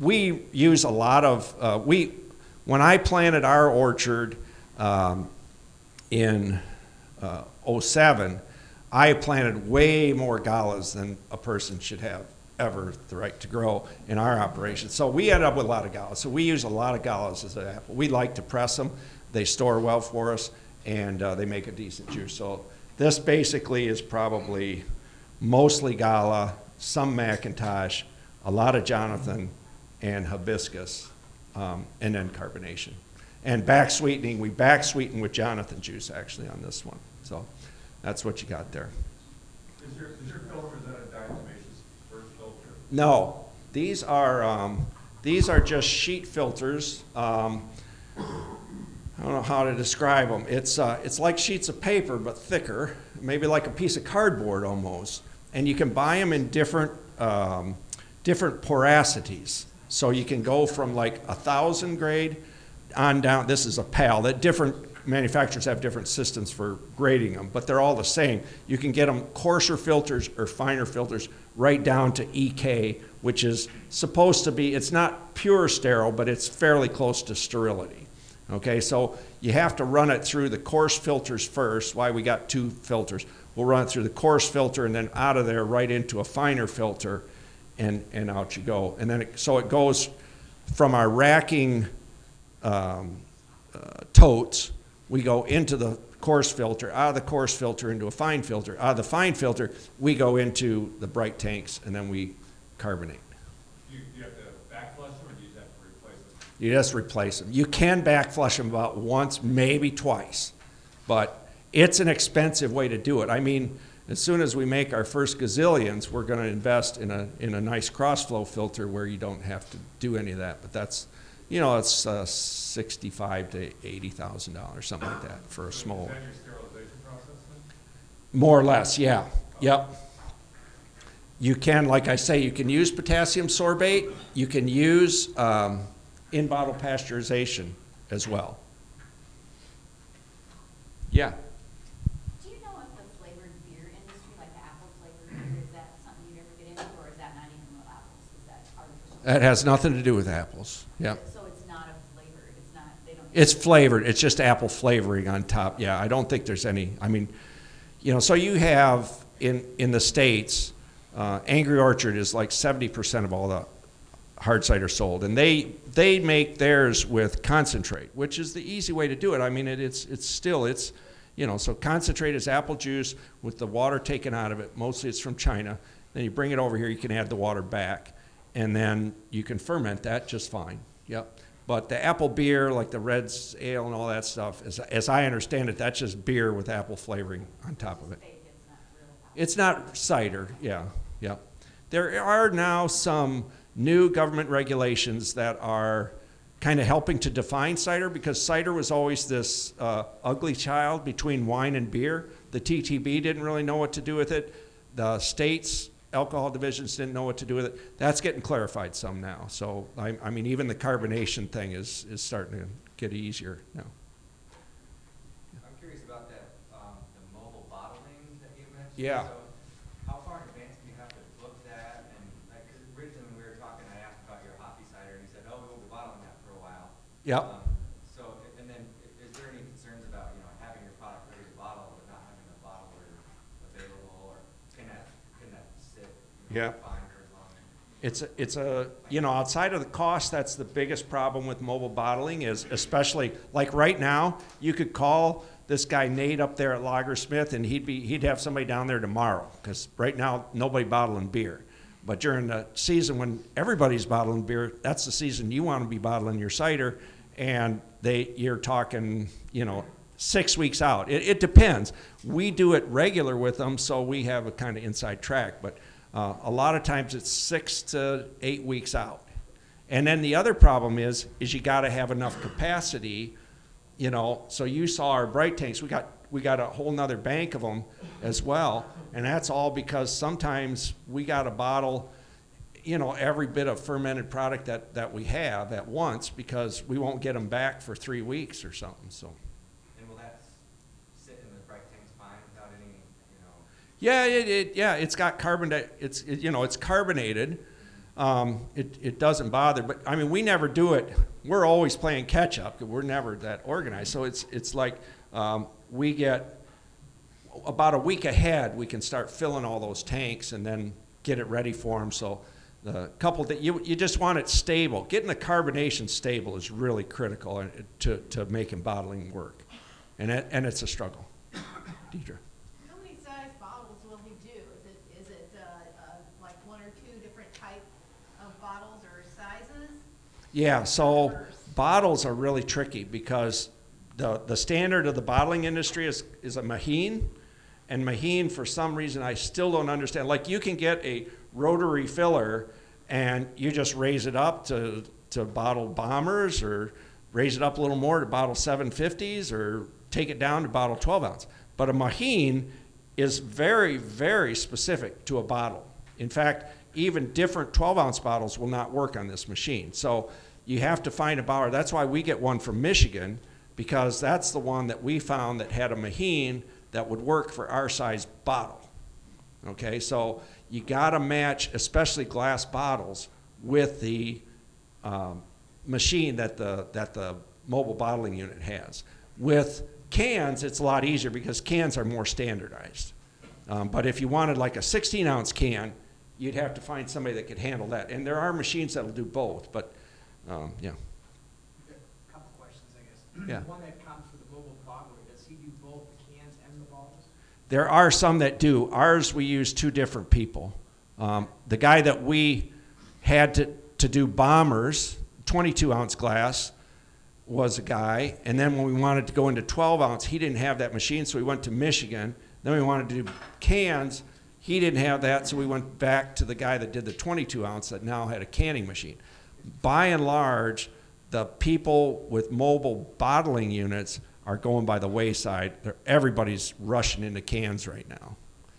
we use a lot of uh, we when I planted our orchard um, in uh, 07, I planted way more galas than a person should have ever the right to grow in our operation. So we ended up with a lot of galas. So we use a lot of galas as an apple. We like to press them. They store well for us, and uh, they make a decent juice. So this basically is probably mostly gala, some McIntosh, a lot of Jonathan, and hibiscus, um, and then carbonation. And back sweetening, we back sweeten with Jonathan juice actually on this one. So that's what you got there. Is your, is your filter, that a diatomaceous first filter? No, these are um, these are just sheet filters. Um, I don't know how to describe them. It's uh, it's like sheets of paper but thicker, maybe like a piece of cardboard almost. And you can buy them in different um, different porosities. So you can go from like a thousand grade on down. This is a PAL. That different manufacturers have different systems for grading them, but they're all the same. You can get them coarser filters or finer filters right down to EK, which is supposed to be, it's not pure sterile, but it's fairly close to sterility. Okay, so you have to run it through the coarse filters first, why we got two filters. We'll run it through the coarse filter and then out of there right into a finer filter and, and out you go. And then, it, so it goes from our racking um, uh, totes, we go into the coarse filter, out of the coarse filter into a fine filter. Out of the fine filter, we go into the bright tanks and then we carbonate. You, you have to backflush them, or do you just have to replace them? You just replace them. You can backflush them about once, maybe twice, but it's an expensive way to do it. I mean, as soon as we make our first gazillions, we're going to invest in a in a nice crossflow filter where you don't have to do any of that. But that's, you know, it's uh, sixty-five to eighty thousand dollars, something like that, for a small. Is that your sterilization process then? More or less, yeah. Yep. You can, like I say, you can use potassium sorbate. You can use um, in-bottle pasteurization as well. Yeah. Do you know if the flavored beer industry, like the apple flavored beer, is that something you'd ever get into, or is that not even real apples? Is that artificial? That has nothing to do with apples. Yeah. So it's not a flavor, it's not, they don't. It's flavored. It's just apple flavoring on top. Yeah, I don't think there's any. I mean, you know, so you have in in the states, uh, Angry Orchard is like 70% of all the hard cider sold, and they they make theirs with concentrate, which is the easy way to do it. I mean, it, it's it's still it's you know, so concentrate is apple juice with the water taken out of it. Mostly it's from China. Then you bring it over here. You can add the water back, and then you can ferment that just fine. Yep. But the apple beer, like the Redd's ale and all that stuff, as, as I understand it, that's just beer with apple flavoring on top of it. It's not. It's not cider, yeah, yeah. There are now some new government regulations that are kind of helping to define cider because cider was always this uh, ugly child between wine and beer. The TTB didn't really know what to do with it. The states alcohol divisions didn't know what to do with it. That's getting clarified some now. So I, I mean, even the carbonation thing is is starting to get easier now. I'm curious about that, um, the mobile bottling that you mentioned. Yeah. So how far in advance do you have to book that? And like, originally when we were talking, I asked about your hoppy cider and you said, oh, we won't be bottling that for a while. Yep. Um, So, and then i- is there any concerns about, you know, having your product ready to bottle but not having the bottler available? Or can that, can that sit, you Yeah. It's a, it's a, you know, outside of the cost, that's the biggest problem with mobile bottling is especially, like right now, you could call this guy Nate up there at Lagersmith and he'd be, he'd have somebody down there tomorrow. Because right now, nobody bottling beer. But during the season when everybody's bottling beer, that's the season you want to be bottling your cider. And they, you're talking, you know, six weeks out. It, it depends. We do it regular with them, so we have a kind of inside track. But uh, a lot of times it's six to eight weeks out. And then the other problem is, is you got to have enough capacity, you know. So you saw our bright tanks. We got we got a whole nother bank of them as well, and that's all because sometimes we got to bottle, you know, every bit of fermented product that that we have at once because we won't get them back for three weeks or something. So. And will that s- sit in the bright tanks fine without any, you know? Yeah, it, it yeah, it's got carbon. di- It's it, you know it's carbonated. Um, it it doesn't bother, but I mean we never do it. We're always playing catch up. We're never that organized. So it's it's like um, we get about a week ahead. We can start filling all those tanks and then get it ready for them. So the couple that you you just want it stable. Getting the carbonation stable is really critical uh, to to making bottling work, and it, and it's a struggle. Deirdre. How many size bottles will he do? Is it, is it, uh, uh, like one or two different type of bottles or sizes? Yeah, so bottles are really tricky because the, the standard of the bottling industry is, is a Meheen. And Meheen, for some reason, I still don't understand. Like, you can get a rotary filler and you just raise it up to, to bottle bombers or raise it up a little more to bottle 750s or take it down to bottle 12 ounce. But a Meheen is very, very specific to a bottle. In fact, even different 12 ounce bottles will not work on this machine. So you have to find a bottler. That's why we get one from Michigan because that's the one that we found that had a Meheen that would work for our size bottle. Okay, so you got to match, especially glass bottles, with the um, machine that the that the mobile bottling unit has. With cans, it's a lot easier because cans are more standardized. Um, but if you wanted like a 16 ounce can, you'd have to find somebody that could handle that. And there are machines that'll do both, but um, yeah. Couple questions, I guess. Yeah. The one that comes with the mobile bottler, does he do both the cans and the bottles? There are some that do. Ours, we use two different people. Um, the guy that we had to, to do bombers, 22 ounce glass, was a guy. And then when we wanted to go into 12 ounce, he didn't have that machine, so we went to Michigan. Then we wanted to do cans. He didn't have that, so we went back to the guy that did the 22 ounce that now had a canning machine. By and large, the people with mobile bottling units are going by the wayside. They're, everybody's rushing into cans right now.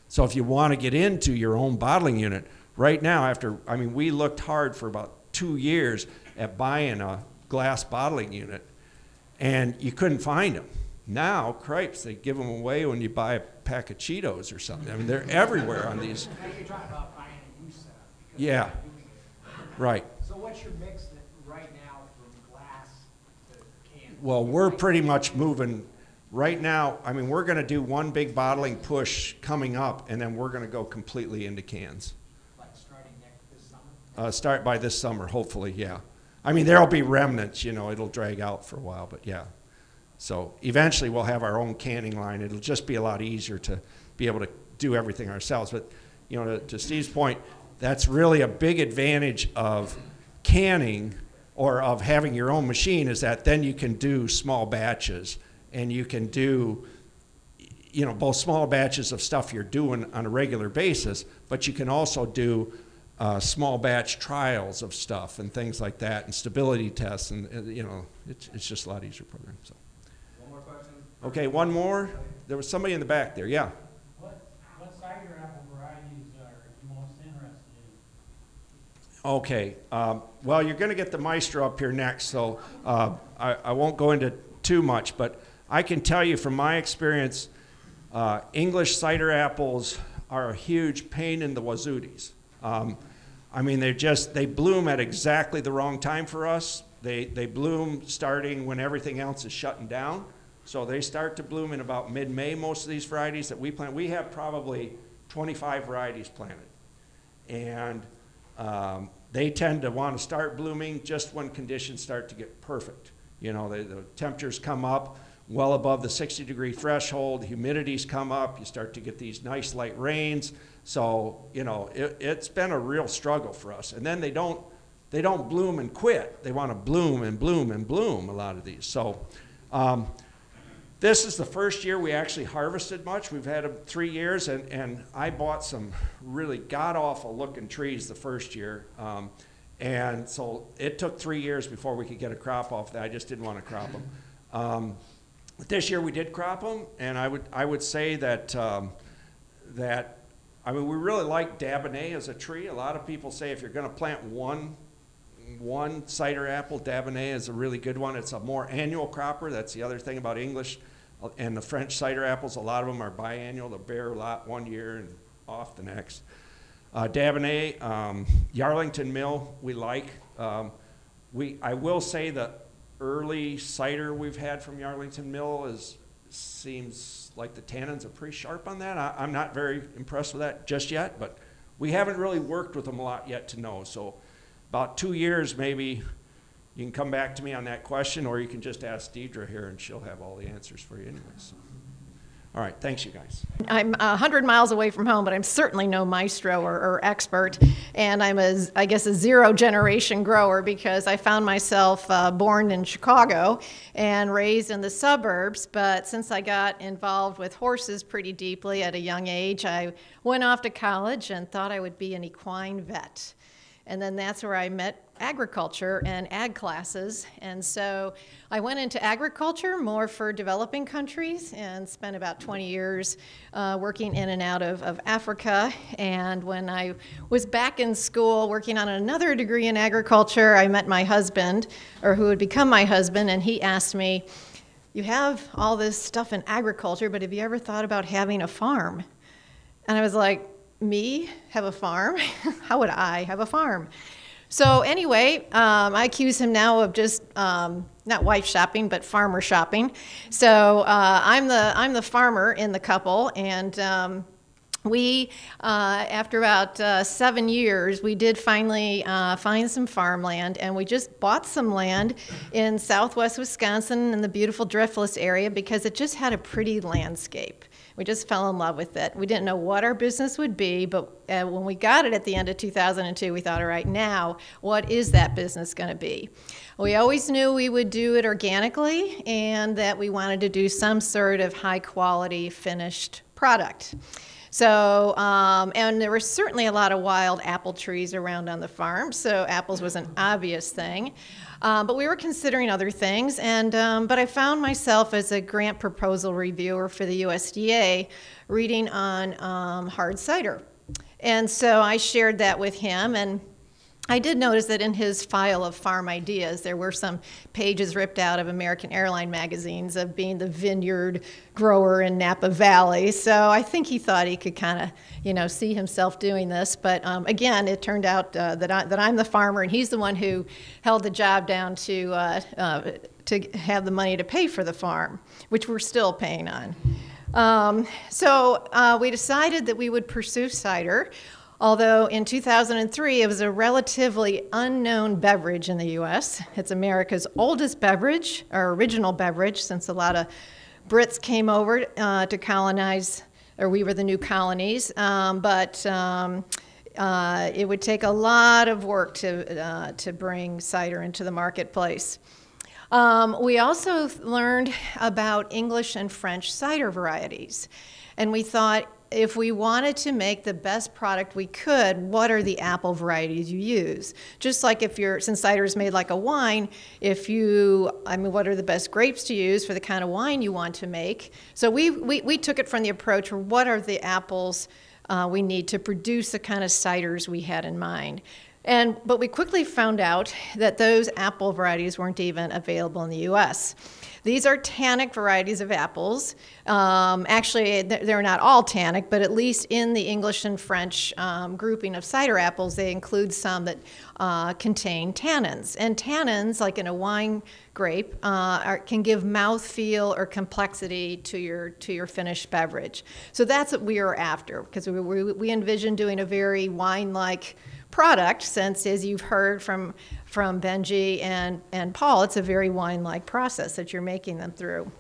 So if you want to get into your own bottling unit, right now, after, I mean, we looked hard for about two years at buying a glass bottling unit, and you couldn't find them. Now, cripes, they give them away when you buy a pack of Cheetos or something. I mean, they're everywhere on these. You're talking about buying a used setup. Yeah. you're doing it. Right. So what's your mix right now from glass to can? Well, we're pretty much moving, right now, I mean, we're gonna do one big bottling push coming up, and then we're gonna go completely into cans. Like starting next, this summer? Uh, start by this summer, hopefully, yeah. I mean, there'll be remnants, you know, it'll drag out for a while, but yeah. So eventually we'll have our own canning line. It'll just be a lot easier to be able to do everything ourselves. But, you know, to, to Steve's point, that's really a big advantage of canning or of having your own machine is that then you can do small batches and you can do you know, both small batches of stuff you're doing on a regular basis, but you can also do uh, small batch trials of stuff and things like that, and stability tests, and uh, you know, it's, it's just a lot easier program. So? Okay, one more. There was somebody in the back there. Yeah. What, what cider apple varieties are you most interested in? Okay. Um, well, you're going to get the Maestro up here next, so uh, I, I won't go into too much, but I can tell you from my experience, uh, English cider apples are a huge pain in the wazooties. Um, I mean, they just they bloom at exactly the wrong time for us. They they bloom starting when everything else is shutting down. So they start to bloom in about mid-May. Most of these varieties that we plant, we have probably 25 varieties planted, and um, they tend to want to start blooming just when conditions start to get perfect. You know, they, the temperatures come up well above the 60 degree threshold, humidities come up, you start to get these nice light rains. So, you know, it, it's been a real struggle for us. And then they don't, they don't bloom and quit. They want to bloom and bloom and bloom, a lot of these. So, um, this is the first year we actually harvested much. We've had them three years, and, and I bought some really god awful looking trees the first year. Um, and so it took three years before we could get a crop off that. I just didn't want to crop them. Um, this year we did crop them, and I would, I would say that, um, that, I mean, we really like Dabinett as a tree. A lot of people say if you're going to plant one one cider apple, Dabinett is a really good one. It's a more annual cropper. That's the other thing about English and the French cider apples. A lot of them are biannual. They'll bear a lot one year and off the next. Uh, um, Yarlington Mill, we like. Um, we, I will say the early cider we've had from Yarlington Mill is seems like the tannins are pretty sharp on that. I, I'm not very impressed with that just yet, but we haven't really worked with them a lot yet to know. So about two years, maybe you can come back to me on that question, or you can just ask Deirdre here, and she'll have all the answers for you, anyways. All right, thanks, you guys. I'm a hundred miles away from home, but I'm certainly no maestro or, or expert. And I'm a, I guess, a zero generation grower because I found myself uh, born in Chicago and raised in the suburbs. But since I got involved with horses pretty deeply at a young age, I went off to college and thought I would be an equine vet. And then that's where I met agriculture and ag classes. And so I went into agriculture more for developing countries and spent about 20 years uh, working in and out of, of Africa. And when I was back in school working on another degree in agriculture, I met my husband, or who would become my husband, and he asked me, You have all this stuff in agriculture, but have you ever thought about having a farm? And I was like, me have a farm? How would I have a farm? So anyway, um, I accuse him now of just um, not wife shopping, but farmer shopping. So uh, I'm the I'm the farmer in the couple, and um, we, uh, after about uh, seven years, we did finally uh, find some farmland, and we just bought some land in southwest Wisconsin in the beautiful Driftless area because it just had a pretty landscape. We just fell in love with it. We didn't know what our business would be, but uh, when we got it at the end of 2002, we thought, all right, now, what is that business going to be? We always knew we would do it organically and that we wanted to do some sort of high quality finished product. So, um, and there were certainly a lot of wild apple trees around on the farm, so apples was an obvious thing. Um, but we were considering other things, and um, but I found myself as a grant proposal reviewer for the USDA reading on um, hard cider. And so I shared that with him, and I did notice that in his file of farm ideas, there were some pages ripped out of American Airline magazines of being the vineyard grower in Napa Valley. So I think he thought he could kind of, you know, see himself doing this. But um, again, it turned out uh, that, I, that I'm the farmer, and he's the one who held the job down to uh, uh, to have the money to pay for the farm, which we're still paying on. Um, so uh, we decided that we would pursue cider although in 2003 it was a relatively unknown beverage in the US. It's America's oldest beverage, or original beverage, since a lot of Brits came over uh, to colonize, or we were the new colonies. Um, but um, uh, it would take a lot of work to, uh, to bring cider into the marketplace. Um, we also learned about English and French cider varieties. And we thought if we wanted to make the best product we could, what are the apple varieties you use? Just like if you're, since cider is made like a wine, if you, I mean, what are the best grapes to use for the kind of wine you want to make? So we, we, we took it from the approach, of what are the apples uh, we need to produce the kind of ciders we had in mind? And, but we quickly found out that those apple varieties weren't even available in the US. These are tannic varieties of apples. Um, actually, they're not all tannic, but at least in the English and French um, grouping of cider apples, they include some that uh, contain tannins. And tannins, like in a wine grape, uh, are, can give mouthfeel or complexity to your to your finished beverage. So that's what we are after, because we, we, we envisioned doing a very wine-like product, since as you've heard from from Benji and, and Paul, it's a very wine-like process that you're making them through.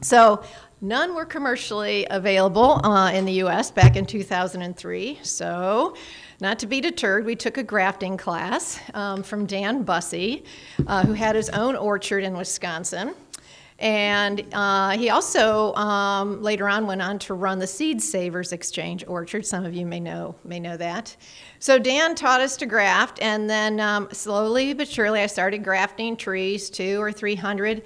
So none were commercially available uh, in the U.S. back in 2003. So not to be deterred, we took a grafting class um, from Dan Bussey, uh, who had his own orchard in Wisconsin. And uh, he also um, later on went on to run the Seed Savers Exchange Orchard. Some of you may know may know that. So Dan taught us to graft, and then um, slowly but surely I started grafting trees, two or three hundred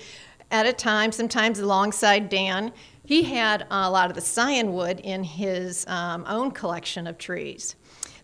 at a time. Sometimes alongside Dan. He had a lot of the scion wood in his um, own collection of trees.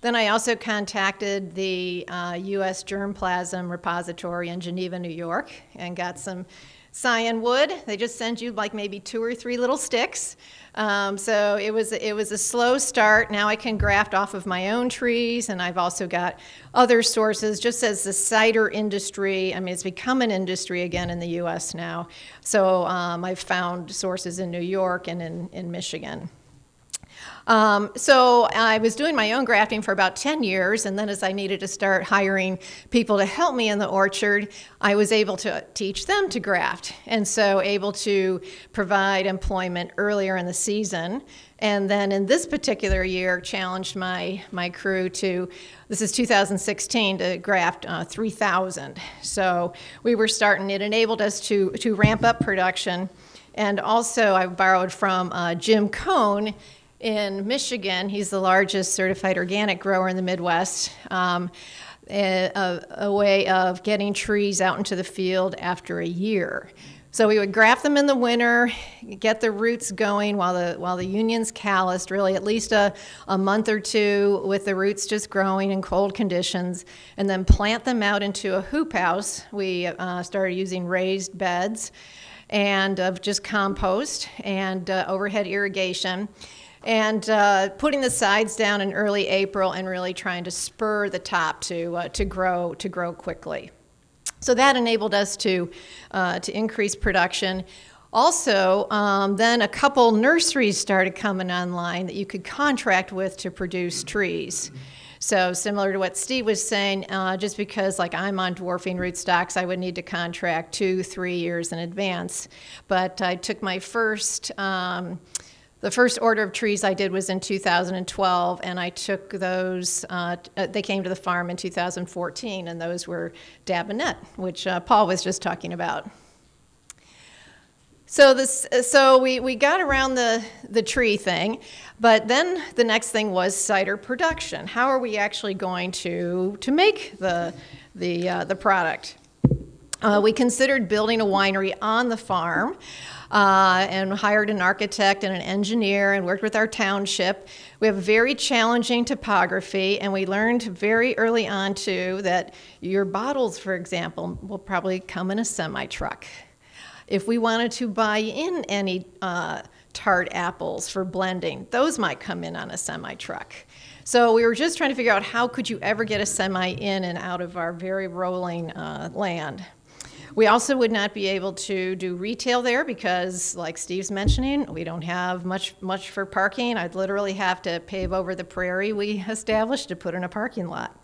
Then I also contacted the uh, U.S. Germplasm Repository in Geneva, New York, and got some Scion wood, they just send you like maybe two or three little sticks. Um, so it was it was a slow start. Now I can graft off of my own trees, and I've also got other sources. Just as the cider industry, I mean, it's become an industry again in the U.S. now. So um, I've found sources in New York and in, in Michigan. Um, so I was doing my own grafting for about 10 years, and then as I needed to start hiring people to help me in the orchard, I was able to teach them to graft, and so able to provide employment earlier in the season. And then in this particular year, challenged my, my crew to, this is 2016, to graft uh, 3,000. So we were starting, it enabled us to, to ramp up production. And also, I borrowed from uh, Jim Koan in Michigan. He's the largest certified organic grower in the Midwest. Um, a, a, way of getting trees out into the field after a year. So we would graft them in the winter, get the roots going while the while the union's calloused, really at least a, a month or two with the roots just growing in cold conditions, and then plant them out into a hoop house. We uh, started using raised beds and of just compost and uh, overhead irrigation. And uh, putting the sides down in early April and really trying to spur the top to, uh, to, grow, to grow quickly. So that enabled us to, uh, to increase production. Also, um, then a couple nurseries started coming online that you could contract with to produce trees. So similar to what Steve was saying, uh, just because like I'm on dwarfing rootstocks, I would need to contract two, three years in advance. But I took my first, um, the first order of trees I did was in 2012, and I took those, uh, uh, they came to the farm in 2014, and those were Dabinett, which uh, Paul was just talking about. So this, so we, we got around the, the tree thing, but then the next thing was cider production. How are we actually going to, to make the, the, uh, the product? Uh, we considered building a winery on the farm uh, and hired an architect and an engineer and worked with our township. We have very challenging topography, and we learned very early on too that your bottles, for example, will probably come in a semi truck. If we wanted to buy in any uh, tart apples for blending, those might come in on a semi truck. So we were just trying to figure out how could you ever get a semi in and out of our very rolling uh, land. We also would not be able to do retail there because, like Steve's mentioning, we don't have much much for parking. I'd literally have to pave over the prairie we established to put in a parking lot.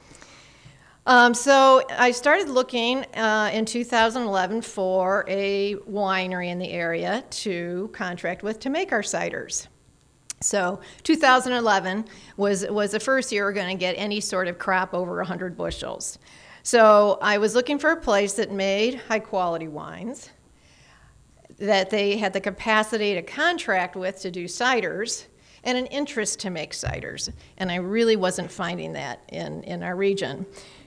Um, so I started looking uh, in 2011 for a winery in the area to contract with to make our ciders. So 2011 was, was the first year we are going to get any sort of crop over 100 bushels. So I was looking for a place that made high quality wines, that they had the capacity to contract with to do ciders, and an interest to make ciders. And I really wasn't finding that in, in our region.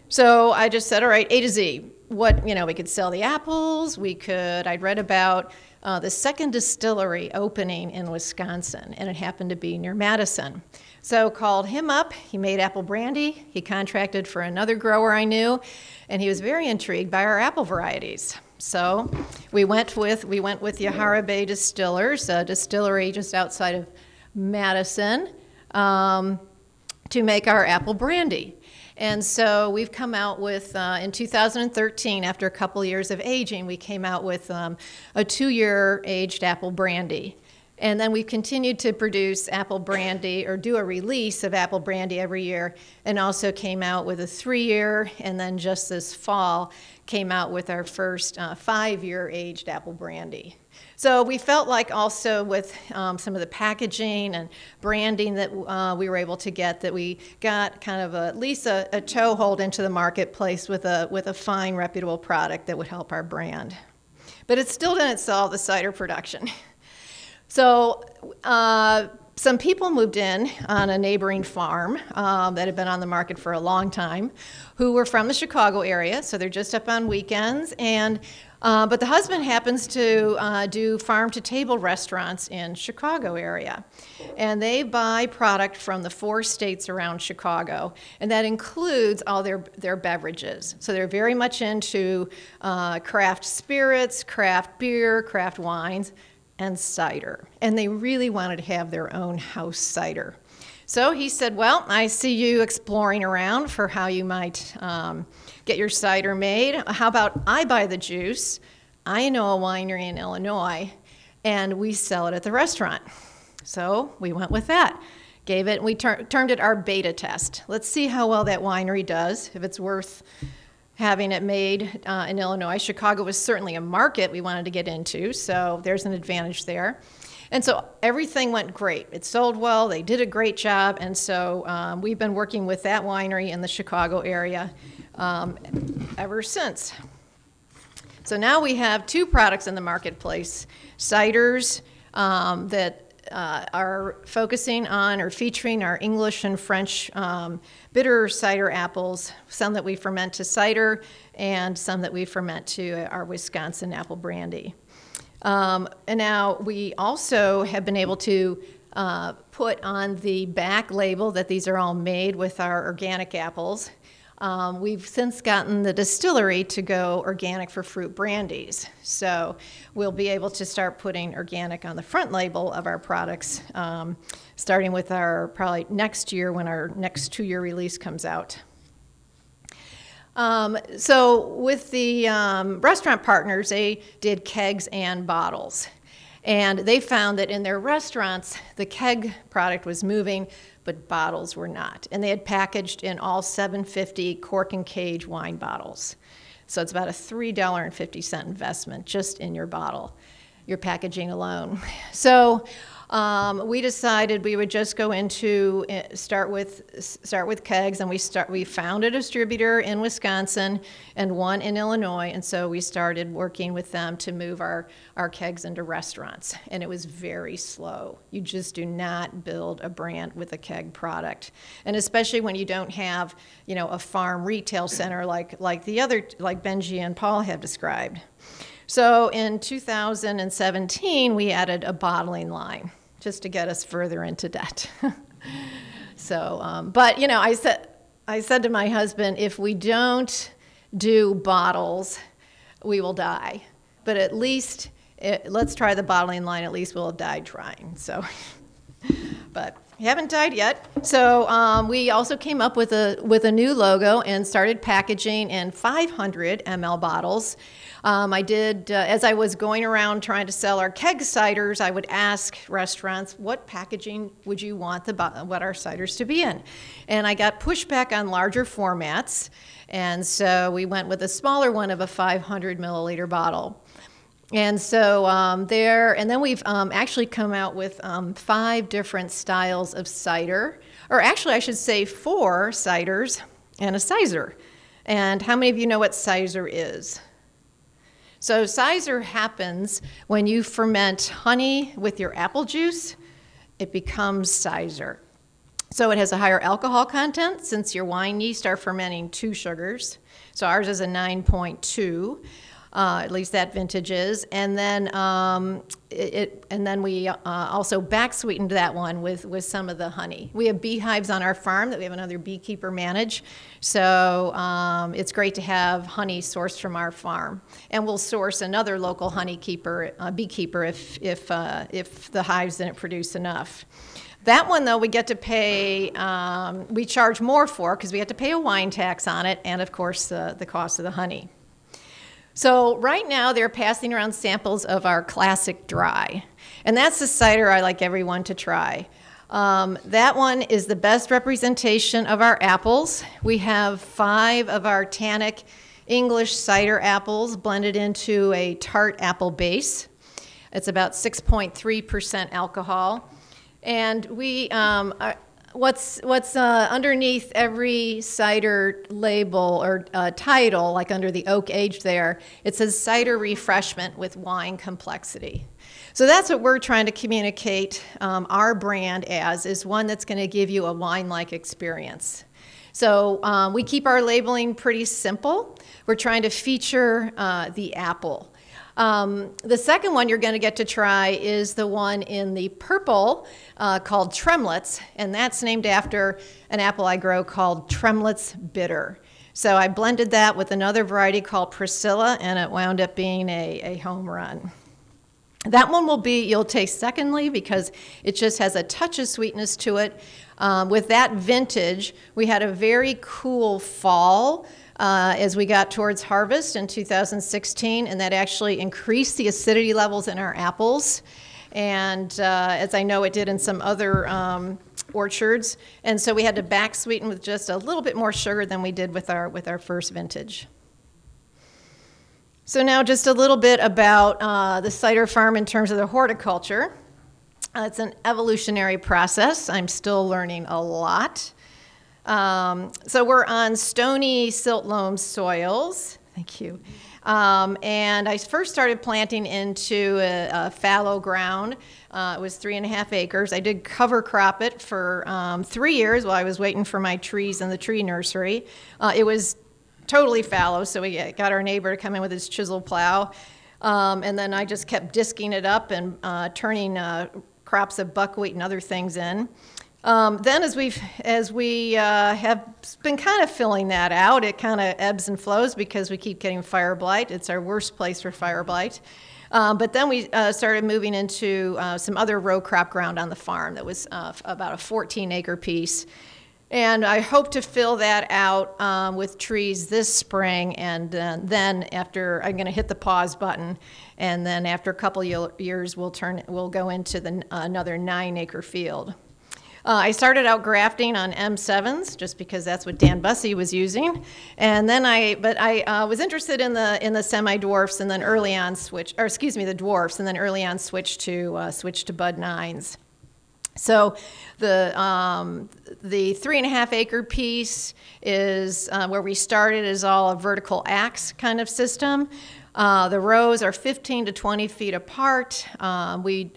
So I just said, all right, A to Z. What, you know, we could sell the apples, we could, I'd read about uh, the second distillery opening in Wisconsin, and it happened to be near Madison. So called him up, he made apple brandy, he contracted for another grower I knew, and he was very intrigued by our apple varieties. So we went with, we went with Yahara Bay Distillers, a distillery just outside of Madison, um, to make our apple brandy. And so we've come out with, uh, in 2013, after a couple years of aging, we came out with um, a two year aged apple brandy. And then we've continued to produce apple brandy or do a release of apple brandy every year, and also came out with a three year, and then just this fall came out with our first uh, five year aged apple brandy. So we felt like also with um, some of the packaging and branding that uh, we were able to get that we got kind of a, at least a, a toehold into the marketplace with a, with a fine, reputable product that would help our brand. But it still didn't solve the cider production. So uh, some people moved in on a neighboring farm um, that had been on the market for a long time who were from the Chicago area, so they're just up on weekends. And uh, but the husband happens to uh, do farm to table restaurants in Chicago area. And they buy product from the four states around Chicago, and that includes all their, their beverages. So they're very much into uh, craft spirits, craft beer, craft wines, and cider. And they really wanted to have their own house cider. So he said, Well, I see you exploring around for how you might. Um, get your cider made. How about I buy the juice? I know a winery in Illinois, and we sell it at the restaurant. So we went with that. Gave it, we ter- termed it our beta test. Let's see how well that winery does, if it's worth having it made uh, in Illinois. Chicago was certainly a market we wanted to get into, so there's an advantage there. And so everything went great. It sold well, they did a great job, and so um, we've been working with that winery in the Chicago area um, ever since. So now we have two products in the marketplace ciders um, that uh, are focusing on or featuring our English and French um, bitter cider apples, some that we ferment to cider and some that we ferment to our Wisconsin apple brandy. Um, and now we also have been able to uh, put on the back label that these are all made with our organic apples Um, we've since gotten the distillery to go organic for fruit brandies. So we'll be able to start putting organic on the front label of our products, um, starting with our probably next year when our next two year release comes out. Um, so with the um, restaurant partners, they did kegs and bottles. And they found that in their restaurants, the keg product was moving, but bottles were not. And they had packaged in all 750 cork and cage wine bottles. So it's about a $3.50 investment just in your bottle, your packaging alone. So um, we decided we would just go into uh, start with start with kegs, and we start we found a distributor in Wisconsin and one in Illinois, and so we started working with them to move our our kegs into restaurants, and it was very slow. You just do not build a brand with a keg product, and especially when you don't have you know a farm retail center like like the other like Benji and Paul have described. So in 2017, we added a bottling line just to get us further into debt. so, um, but you know, I said, I said to my husband, if we don't do bottles, we will die. But at least, it, let's try the bottling line. At least we'll died trying. So, but we haven't died yet. So um, we also came up with a with a new logo and started packaging in 500 ml bottles. Um, I did, uh, as I was going around trying to sell our keg ciders, I would ask restaurants, what packaging would you want the, what our ciders to be in? And I got pushback on larger formats. And so we went with a smaller one of a 500 milliliter bottle. And so um, there, and then we've um, actually come out with um, five different styles of cider, or actually, I should say four ciders and a cyser. And how many of you know what cyser is? So cyser happens when you ferment honey with your apple juice, it becomes cyser. So it has a higher alcohol content since your wine yeast are fermenting two sugars. So ours is a 9.2 uh, at least that vintage is. And then um, it, it, and then we uh, also back sweetened that one with with some of the honey. We have beehives on our farm that we have another beekeeper manage, so um, it's great to have honey sourced from our farm. And we'll source another local honey keeper, uh, beekeeper if if uh, if the hives didn't produce enough. That one, though, we get to pay, um, we charge more for because we have to pay a wine tax on it and, of course, uh, the cost of the honey. So right now they're passing around samples of our classic dry. And that's the cider I like everyone to try. Um, that one is the best representation of our apples. We have five of our tannic English cider apples blended into a tart apple base. It's about 6.3% alcohol. And we, um, are, what's what's uh, underneath every cider label or uh, title, like under the oak age there, it says cider refreshment with wine complexity. So that's what we're trying to communicate um, our brand as, is one that's going to give you a wine-like experience. So um, we keep our labeling pretty simple. We're trying to feature uh, the apple. Um, the second one you're going to get to try is the one in the purple uh, called Tremlett's, and that's named after an apple I grow called Tremlett's Bitter. So I blended that with another variety called Priscilla, and it wound up being a, a home run. That one will be, you'll taste secondly because it just has a touch of sweetness to it. Um, with that vintage, we had a very cool fall uh, as we got towards harvest in 2016, and that actually increased the acidity levels in our apples. And uh, as I know it did in some other um, orchards. And so we had to back sweeten with just a little bit more sugar than we did with our, with our first vintage. So now just a little bit about uh, the cider farm in terms of the horticulture. Uh, it's an evolutionary process. I'm still learning a lot. Um, so we're on stony silt loam soils. Thank you. Um, and I first started planting into a, a fallow ground. Uh, it was three and a half acres. I did cover crop it for um, three years while I was waiting for my trees in the tree nursery. Uh, it was totally fallow, so we got our neighbor to come in with his chisel plow. Um, and then I just kept disking it up and uh, turning uh, crops of buckwheat and other things in. Um, then, as we've as we uh, have been kind of filling that out, it kind of ebbs and flows because we keep getting fire blight. It's our worst place for fire blight. Um, but then we uh, started moving into uh, some other row crop ground on the farm that was uh, about a 14 acre piece. And I hope to fill that out um, with trees this spring. And uh, then after, I'm going to hit the pause button. And then after a couple ye- years, we'll turn, we'll go into the, another nine acre field. Uh, I started out grafting on M7s just because that's what Dan Bussey was using, and then I, but I uh, was interested in the in the semi dwarfs, and then early on switch, or excuse me, the dwarfs, and then early on switched to uh, switch to bud nines. So the um, the three and a half acre piece is uh, where we started is all a vertical axe kind of system. Uh, the rows are 15 to 20 feet apart. Um, we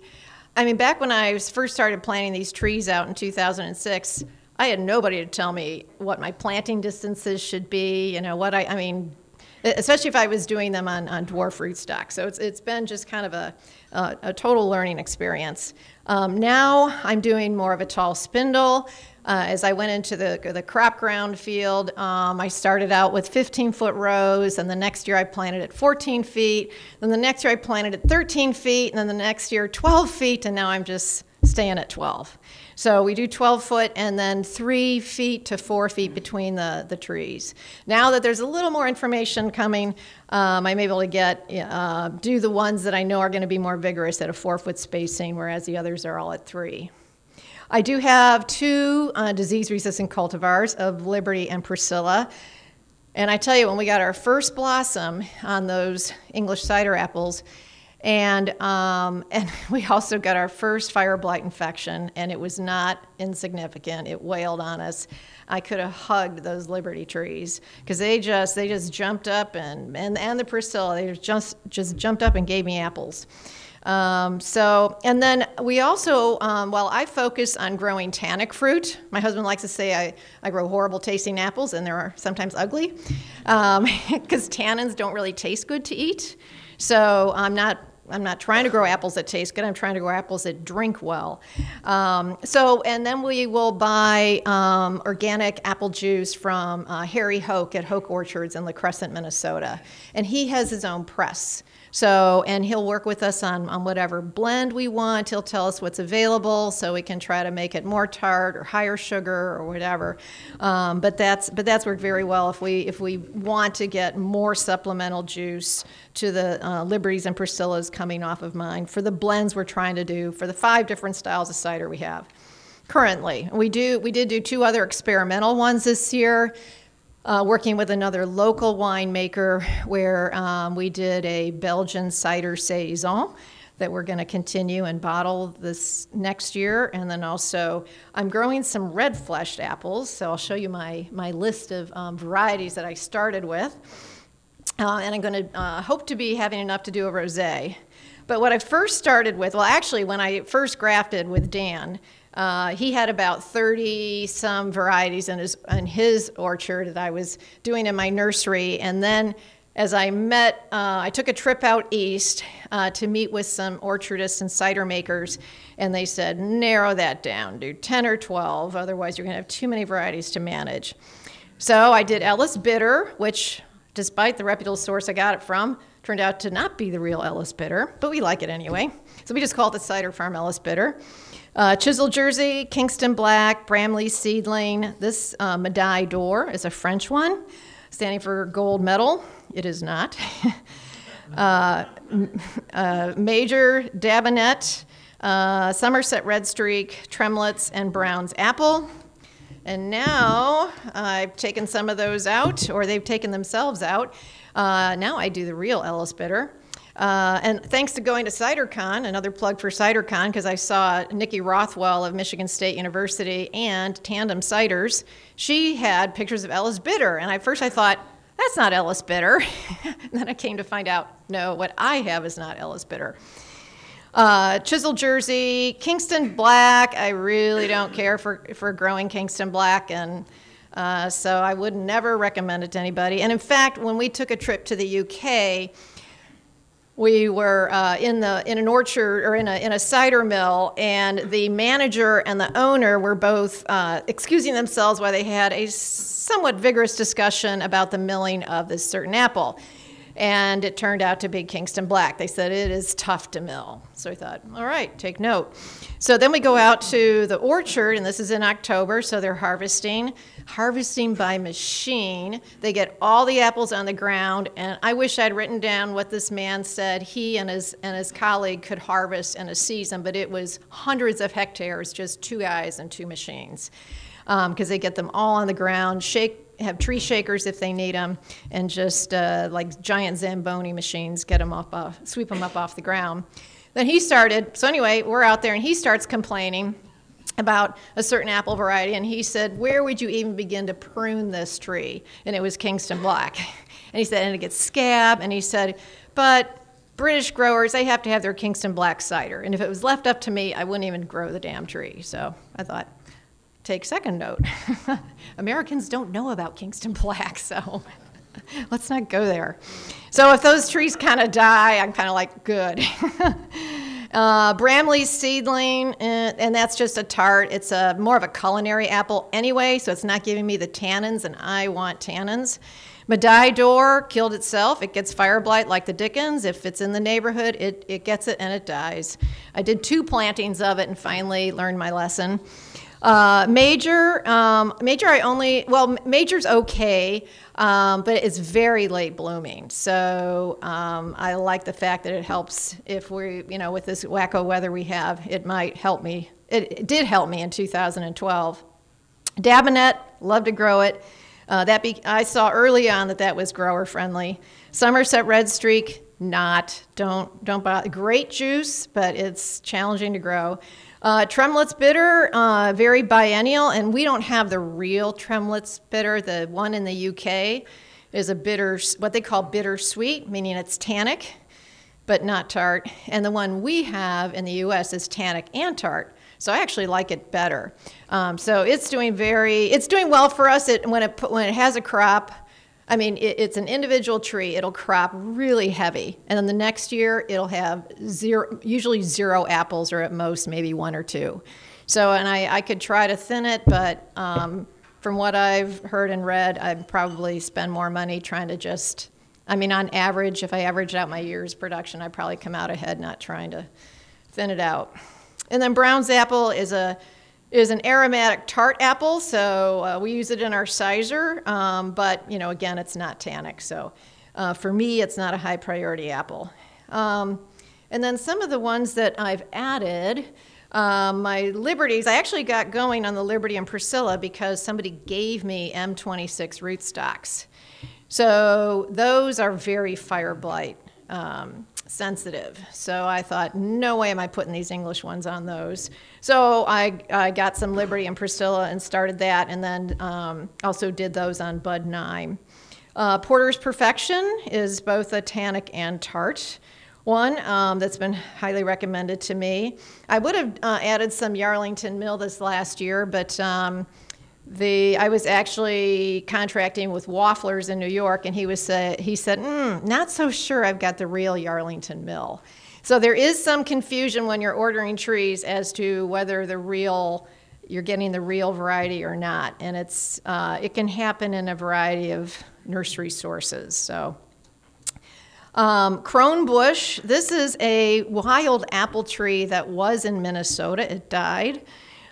I mean, back when I first started planting these trees out in 2006, I had nobody to tell me what my planting distances should be, you know, what I, I mean, especially if I was doing them on, on dwarf rootstock. So it's, it's been just kind of a, a, a total learning experience. Um, now I'm doing more of a tall spindle. Uh, as I went into the, the crop ground field, um, I started out with 15 foot rows, and the next year I planted at 14 feet. Then the next year I planted at 13 feet, and then the next year 12 feet, and now I'm just staying at 12. So we do 12 foot and then three feet to four feet between the, the trees. Now that there's a little more information coming, um, I'm able to get uh, do the ones that I know are going to be more vigorous at a four foot spacing, whereas the others are all at three. I do have two uh, disease resistant cultivars of Liberty and Priscilla. And I tell you, when we got our first blossom on those English cider apples, and, um, and we also got our first fire blight infection, and it was not insignificant. It wailed on us. I could have hugged those Liberty trees because they just they just jumped up and, and and the Priscilla they just just jumped up and gave me apples. Um, so, and then we also, um, while I focus on growing tannic fruit, my husband likes to say I, I grow horrible tasting apples and they're sometimes ugly because um, tannins don't really taste good to eat. So I'm not I'm not trying to grow apples that taste good. I'm trying to grow apples that drink well. Um, so, and then we will buy um, organic apple juice from uh, Harry Hoch at Hoch Orchards in La Crescent, Minnesota. And he has his own press. So, and he'll work with us on, on whatever blend we want. He'll tell us what's available so we can try to make it more tart or higher sugar or whatever. Um, but that's but that's worked very well if we if we want to get more supplemental juice to the uh, Liberties and Priscillas coming off of mine for the blends we're trying to do for the five different styles of cider we have currently. We do we did do two other experimental ones this year uh, working with another local winemaker where um, we did a Belgian cider saison that we're going to continue and bottle this next year. And then also, I'm growing some red fleshed apples. So I'll show you my, my list of um, varieties that I started with. Uh, and I'm going to uh, hope to be having enough to do a rosé. But what I first started with, well, actually, when I first grafted with Dan, uh, he had about 30 some varieties in his, in his orchard that I was doing in my nursery. And then as I met, uh, I took a trip out east uh, to meet with some orchardists and cider makers, and they said, narrow that down, do 10 or 12, otherwise you're going to have too many varieties to manage. So I did Ellis Bitter, which, despite the reputable source I got it from, turned out to not be the real Ellis Bitter, but we like it anyway. So we just call it the Cider Farm Ellis Bitter. Uh, Chisel Jersey, Kingston Black, Bramley Seedling. This uh, Medaille d'Or is a French one, standing for gold medal. It is not. uh, uh, Major Dabinett, uh, Somerset Red Streak, Tremlett's, and Brown's Apple. And now I've taken some of those out, or they've taken themselves out. Uh, now I do the real Ellis Bitter. Uh, and thanks to going to CiderCon, another plug for CiderCon, because I saw Nikki Rothwell of Michigan State University and Tandem Ciders. She had pictures of Ellis Bitter, and at first I thought, that's not Ellis Bitter. then I came to find out, no, what I have is not Ellis Bitter. Uh, Chisel Jersey, Kingston Black. I really don't care for, for growing Kingston Black, and uh, so I would never recommend it to anybody. And in fact, when we took a trip to the UK, we were uh, in the in an orchard or in a in a cider mill, and the manager and the owner were both uh, excusing themselves while they had a somewhat vigorous discussion about the milling of this certain apple. And it turned out to be Kingston Black. They said it is tough to mill. So I thought, all right, take note. So then we go out to the orchard, and this is in October, so they're harvesting. Harvesting by machine. They get all the apples on the ground, and I wish I'd written down what this man said he and his, and his colleague could harvest in a season, but it was hundreds of hectares, just two guys and two machines. Because they get them all on the ground, shake, have tree shakers if they need them, and just uh, like giant Zamboni machines get them up, uh, sweep them up off the ground. Then he started, so anyway, we're out there, and he starts complaining about a certain apple variety, and he said, Where would you even begin to prune this tree? And it was Kingston Black. And he said, And it gets scab, and he said, But British growers, they have to have their Kingston Black cider. And if it was left up to me, I wouldn't even grow the damn tree. So I thought, take second note. Americans don't know about Kingston Black, so let's not go there. So if those trees kind of die, I'm kind of like, good. Uh, Bramley's seedling, eh, and that's just a tart. It's a more of a culinary apple anyway, so it's not giving me the tannins, and I want tannins. Medaille d'Or killed itself. It gets fire blight like the Dickens. If it's in the neighborhood, it, it gets it and it dies. I did two plantings of it and finally learned my lesson. Uh, major, um, major, I only, well, major's okay, um, but it's very late blooming. So um, I like the fact that it helps if we, you know, with this wacko weather we have, it might help me. It, it did help me in 2012. Dabinett, love to grow it. Uh, that be, I saw early on that that was grower friendly. Somerset Red Streak, not. Don't don't buy. Great juice, but it's challenging to grow. Uh, Tremlett's bitter, uh, very biennial, and we don't have the real Tremlett's bitter. The one in the UK is a bitter, what they call bittersweet, meaning it's tannic, but not tart. And the one we have in the US is tannic and tart. So I actually like it better. Um, so it's doing very, it's doing well for us. It, when it when it has a crop, I mean, it, it's an individual tree. It'll crop really heavy, and then the next year it'll have zero, usually zero apples, or at most maybe one or two. So, and I, I could try to thin it, but um, from what I've heard and read, I'd probably spend more money trying to just. I mean, on average, if I averaged out my year's production, I'd probably come out ahead not trying to thin it out. And then Brown's apple is a is an aromatic tart apple, so uh, we use it in our cyser, um, but you know, again, it's not tannic, so uh, for me, it's not a high priority apple. Um, and then some of the ones that I've added, um, my Liberties, I actually got going on the Liberty and Priscilla because somebody gave me M26 rootstocks. So those are very fire blight um, sensitive. So I thought, no way am I putting these English ones on those. So I, I got some Liberty and Priscilla and started that, and then um, also did those on Bud 9. Uh, Porter's Perfection is both a tannic and tart one um, that's been highly recommended to me. I would have uh, added some Yarlington Mill this last year, but um, the I was actually contracting with Wafflers in New York, and he was uh, he said, mm, "Not so sure I've got the real Yarlington Mill." So there is some confusion when you're ordering trees as to whether the real you're getting the real variety or not, and it's uh, it can happen in a variety of nursery sources. So. Um, Crone Bush, this is a wild apple tree that was in Minnesota. It died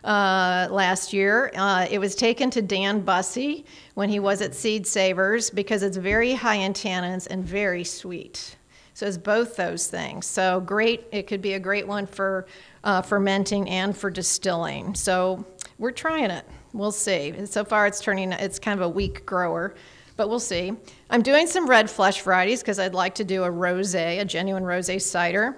uh, last year. Uh, it was taken to Dan Bussey when he was at Seed Savers because it's very high in tannins and very sweet. So it's both those things. So great, it could be a great one for uh, fermenting and for distilling. So we're trying it. We'll see. And So far, it's turning. It's kind of a weak grower but we'll see. I'm doing some red flesh varieties because I'd like to do a rosé, a genuine rosé cider.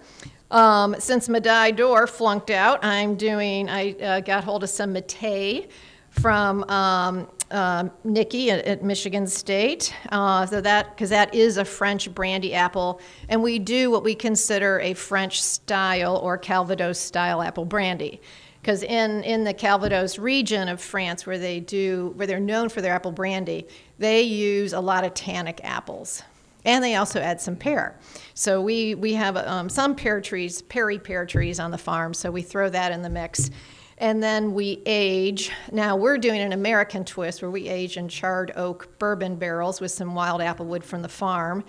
Um, since Medaille d'Or flunked out, I'm doing, I uh, got hold of some Matei from um, uh, Nikki at, at, Michigan State. Uh, so that, because that is a French brandy apple, and we do what we consider a French style or Calvados style apple brandy because in, in the Calvados region of France, where they do where they're known for their apple brandy, they use a lot of tannic apples. And they also add some pear. So we, we have um, some pear trees, perry pear trees on the farm, so we throw that in the mix. And then we age. Now we're doing an American twist where we age in charred oak bourbon barrels with some wild apple wood from the farm.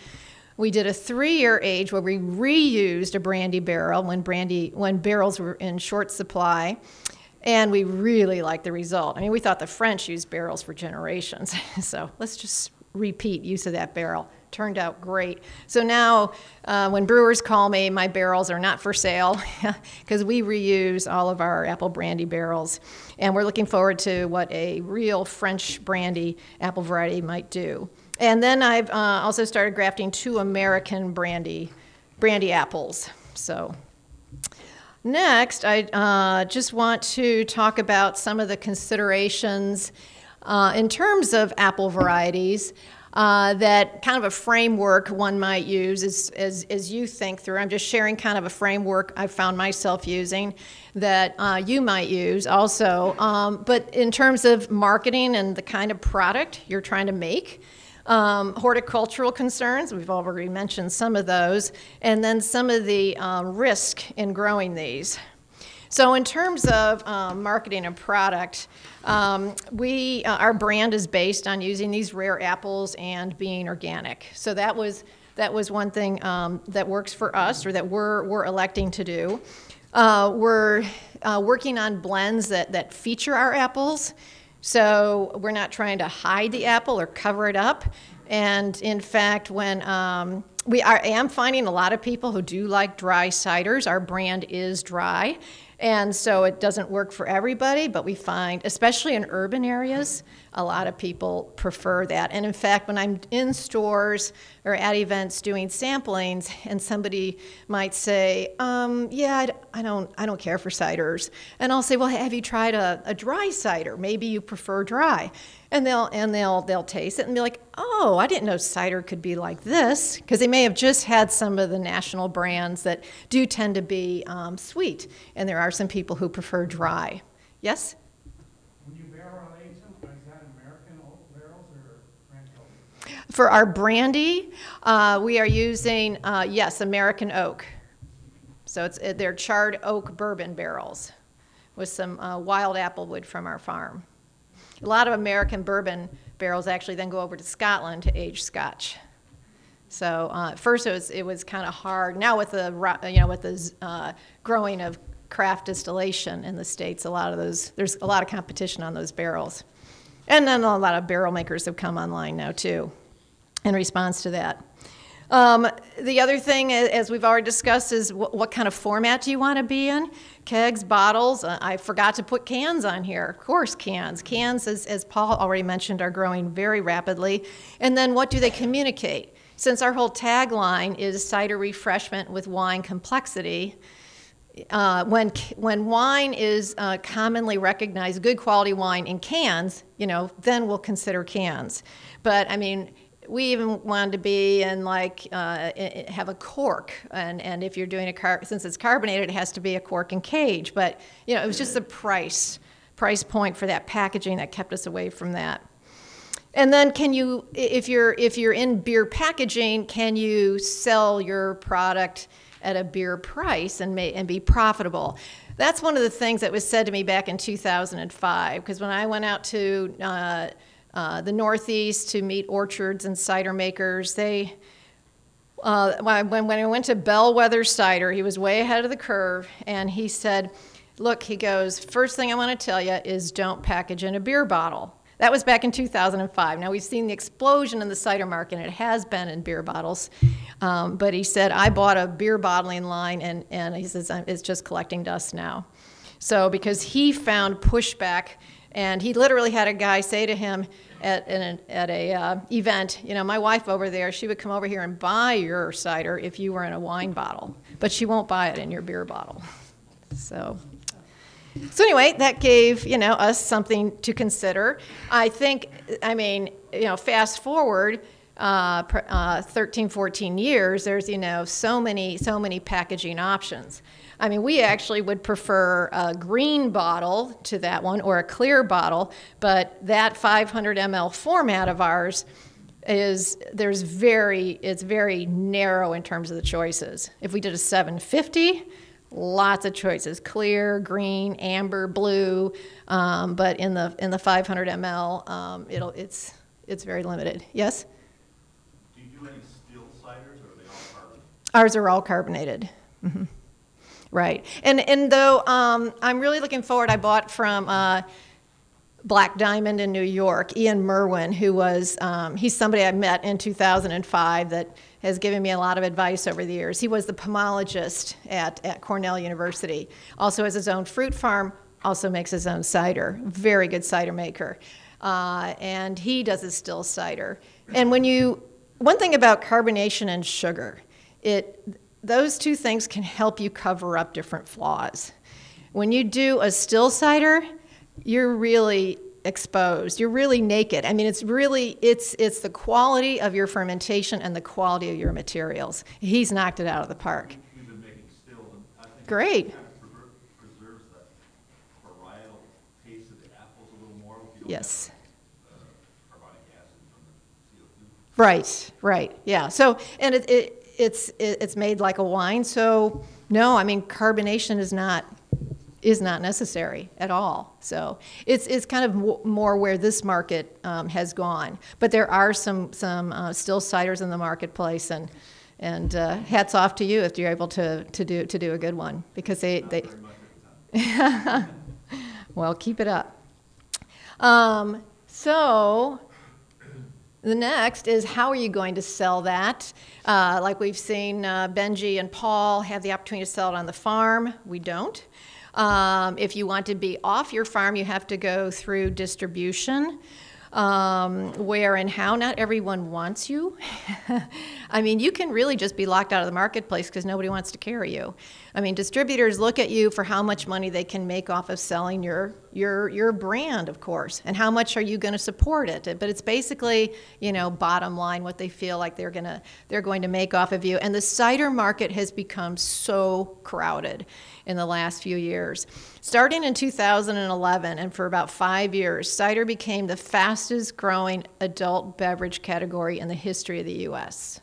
We did a three-year age where we reused a brandy barrel when brandy when barrels were in short supply, and we really liked the result. I mean, we thought the French used barrels for generations, so let's just repeat use of that barrel. Turned out great. So now, uh, when brewers call me, my barrels are not for sale because we reuse all of our apple brandy barrels, and we're looking forward to what a real French brandy apple variety might do. And then I've uh, also started grafting two American brandy, brandy apples. So next, I uh, just want to talk about some of the considerations uh, in terms of apple varieties. Uh, that kind of a framework one might use as, as, as you think through. I'm just sharing kind of a framework I found myself using that uh, you might use also. Um, but in terms of marketing and the kind of product you're trying to make, um, horticultural concerns, we've already mentioned some of those, and then some of the um, risk in growing these. So in terms of um, marketing a product, um, we, uh, our brand is based on using these rare apples and being organic. So that was, that was one thing um, that works for us or that we're, we're electing to do. Uh, we're uh, working on blends that, that feature our apples. So we're not trying to hide the apple or cover it up. And in fact, when um, we are, I am finding a lot of people who do like dry ciders. Our brand is dry. And so it doesn't work for everybody, but we find, especially in urban areas, a lot of people prefer that. And in fact, when I'm in stores or at events doing samplings, and somebody might say, um, "Yeah, I, I, don't, I don't care for ciders," and I'll say, "Well, have you tried a, a dry cider? Maybe you prefer dry." And they'll and they'll they'll taste it and be like, "Oh, I didn't know cider could be like this," because they may have just had some of the national brands that do tend to be um, sweet, and there are some people who prefer dry. Yes. When you barrel age them, is that American oak barrels or French oak? For our brandy, uh, we are using uh, yes, American oak. So it's uh, they're charred oak bourbon barrels with some uh, wild apple wood from our farm. A lot of American bourbon barrels actually then go over to Scotland to age Scotch. So uh, at first it was it was kind of hard. Now with the you know with the uh, growing of craft distillation in the states, a lot of those there's a lot of competition on those barrels, and then a lot of barrel makers have come online now too, in response to that. Um, the other thing, as we've already discussed, is wh- what kind of format do you want to be in? Kegs, bottles. Uh, I forgot to put cans on here. Of course, cans. Cans, as, as Paul already mentioned, are growing very rapidly. And then what do they communicate? Since our whole tagline is cider refreshment with wine complexity, uh, when, when wine is uh, commonly recognized, good quality wine in cans, you know, then we'll consider cans. But I mean, we even wanted to be in like uh, have a cork, and, and if you're doing a car, since it's carbonated, it has to be a cork and cage. But you know, it was just the price price point for that packaging that kept us away from that. And then can you, if you're if you're in beer packaging, can you sell your product at a beer price and may, and be profitable? That's one of the things that was said to me back in 2005. Because when I went out to uh, uh, the Northeast to meet orchards and cider makers, they uh, when, when I went to Bellwether Cider, he was way ahead of the curve, and he said, Look, he goes, first thing I want to tell you is don't package in a beer bottle. That was back in 2005. Now, we've seen the explosion in the cider market, and it has been in beer bottles. Um, but he said, I bought a beer bottling line, and, and he says, it's just collecting dust now. So, because he found pushback, and he literally had a guy say to him at an at a uh, event, you know, my wife over there, she would come over here and buy your cider if you were in a wine bottle, but she won't buy it in your beer bottle. So, so anyway, that gave you know us something to consider. I think, I mean, you know, fast forward. Uh, uh, 13, 14 years, there's you know so many, so many packaging options. I mean, we actually would prefer a green bottle to that one or a clear bottle, but that 500 ml format of ours is there's very it's very narrow in terms of the choices. If we did a 750, lots of choices: clear, green, amber, blue. Um, but in the in the 500 ml, um, it'll it's it's very limited. Yes, Do you do any still ciders or are they all carbon? ours are all carbonated. Mhm. Right, and and though um, I'm really looking forward, I bought from. Uh, Black Diamond in New York, Ian Merwin, who was, um, he's somebody I met in 2005 that has given me a lot of advice over the years. He was the pomologist at, at Cornell University, also has his own fruit farm, also makes his own cider. Very good cider maker. Uh, and he does his still cider. And when you, one thing about carbonation and sugar, it, those two things can help you cover up different flaws. When you do a still cider, you're really exposed. You're really naked. I mean, it's really it's it's the quality of your fermentation and the quality of your materials. He's knocked it out of the park. We've been making stills and I think. Great. It kind of preser- preserves that varietal taste of the apples a little more. if you don't Yes. have, uh, Carbonic acid from the CO2. Right, right. Yeah. So and it, it it's it's made like a wine. So no, I mean carbonation is not is not necessary at all. So it's it's kind of mo- more where this market um, has gone. But there are some some uh, still ciders in the marketplace and. And uh, hats off to you if you're able to, to do to do a good one because they, they well, keep it up. Um, so, the next is how are you going to sell that? Uh, like we've seen uh, Benji and Paul have the opportunity to sell it on the farm. We don't. Um, if you want to be off your farm, you have to go through distribution. Um, where and how not everyone wants you. I mean, you can really just be locked out of the marketplace because nobody wants to carry you. I mean, distributors look at you for how much money they can make off of selling your your your brand, of course, and how much are you going to support it. But it's basically, you know, bottom line what they feel like they're gonna they're going to make off of you. And the cider market has become so crowded in the last few years. Starting in 2011 and for about five years, cider became the fastest growing adult beverage category in the history of the U.S.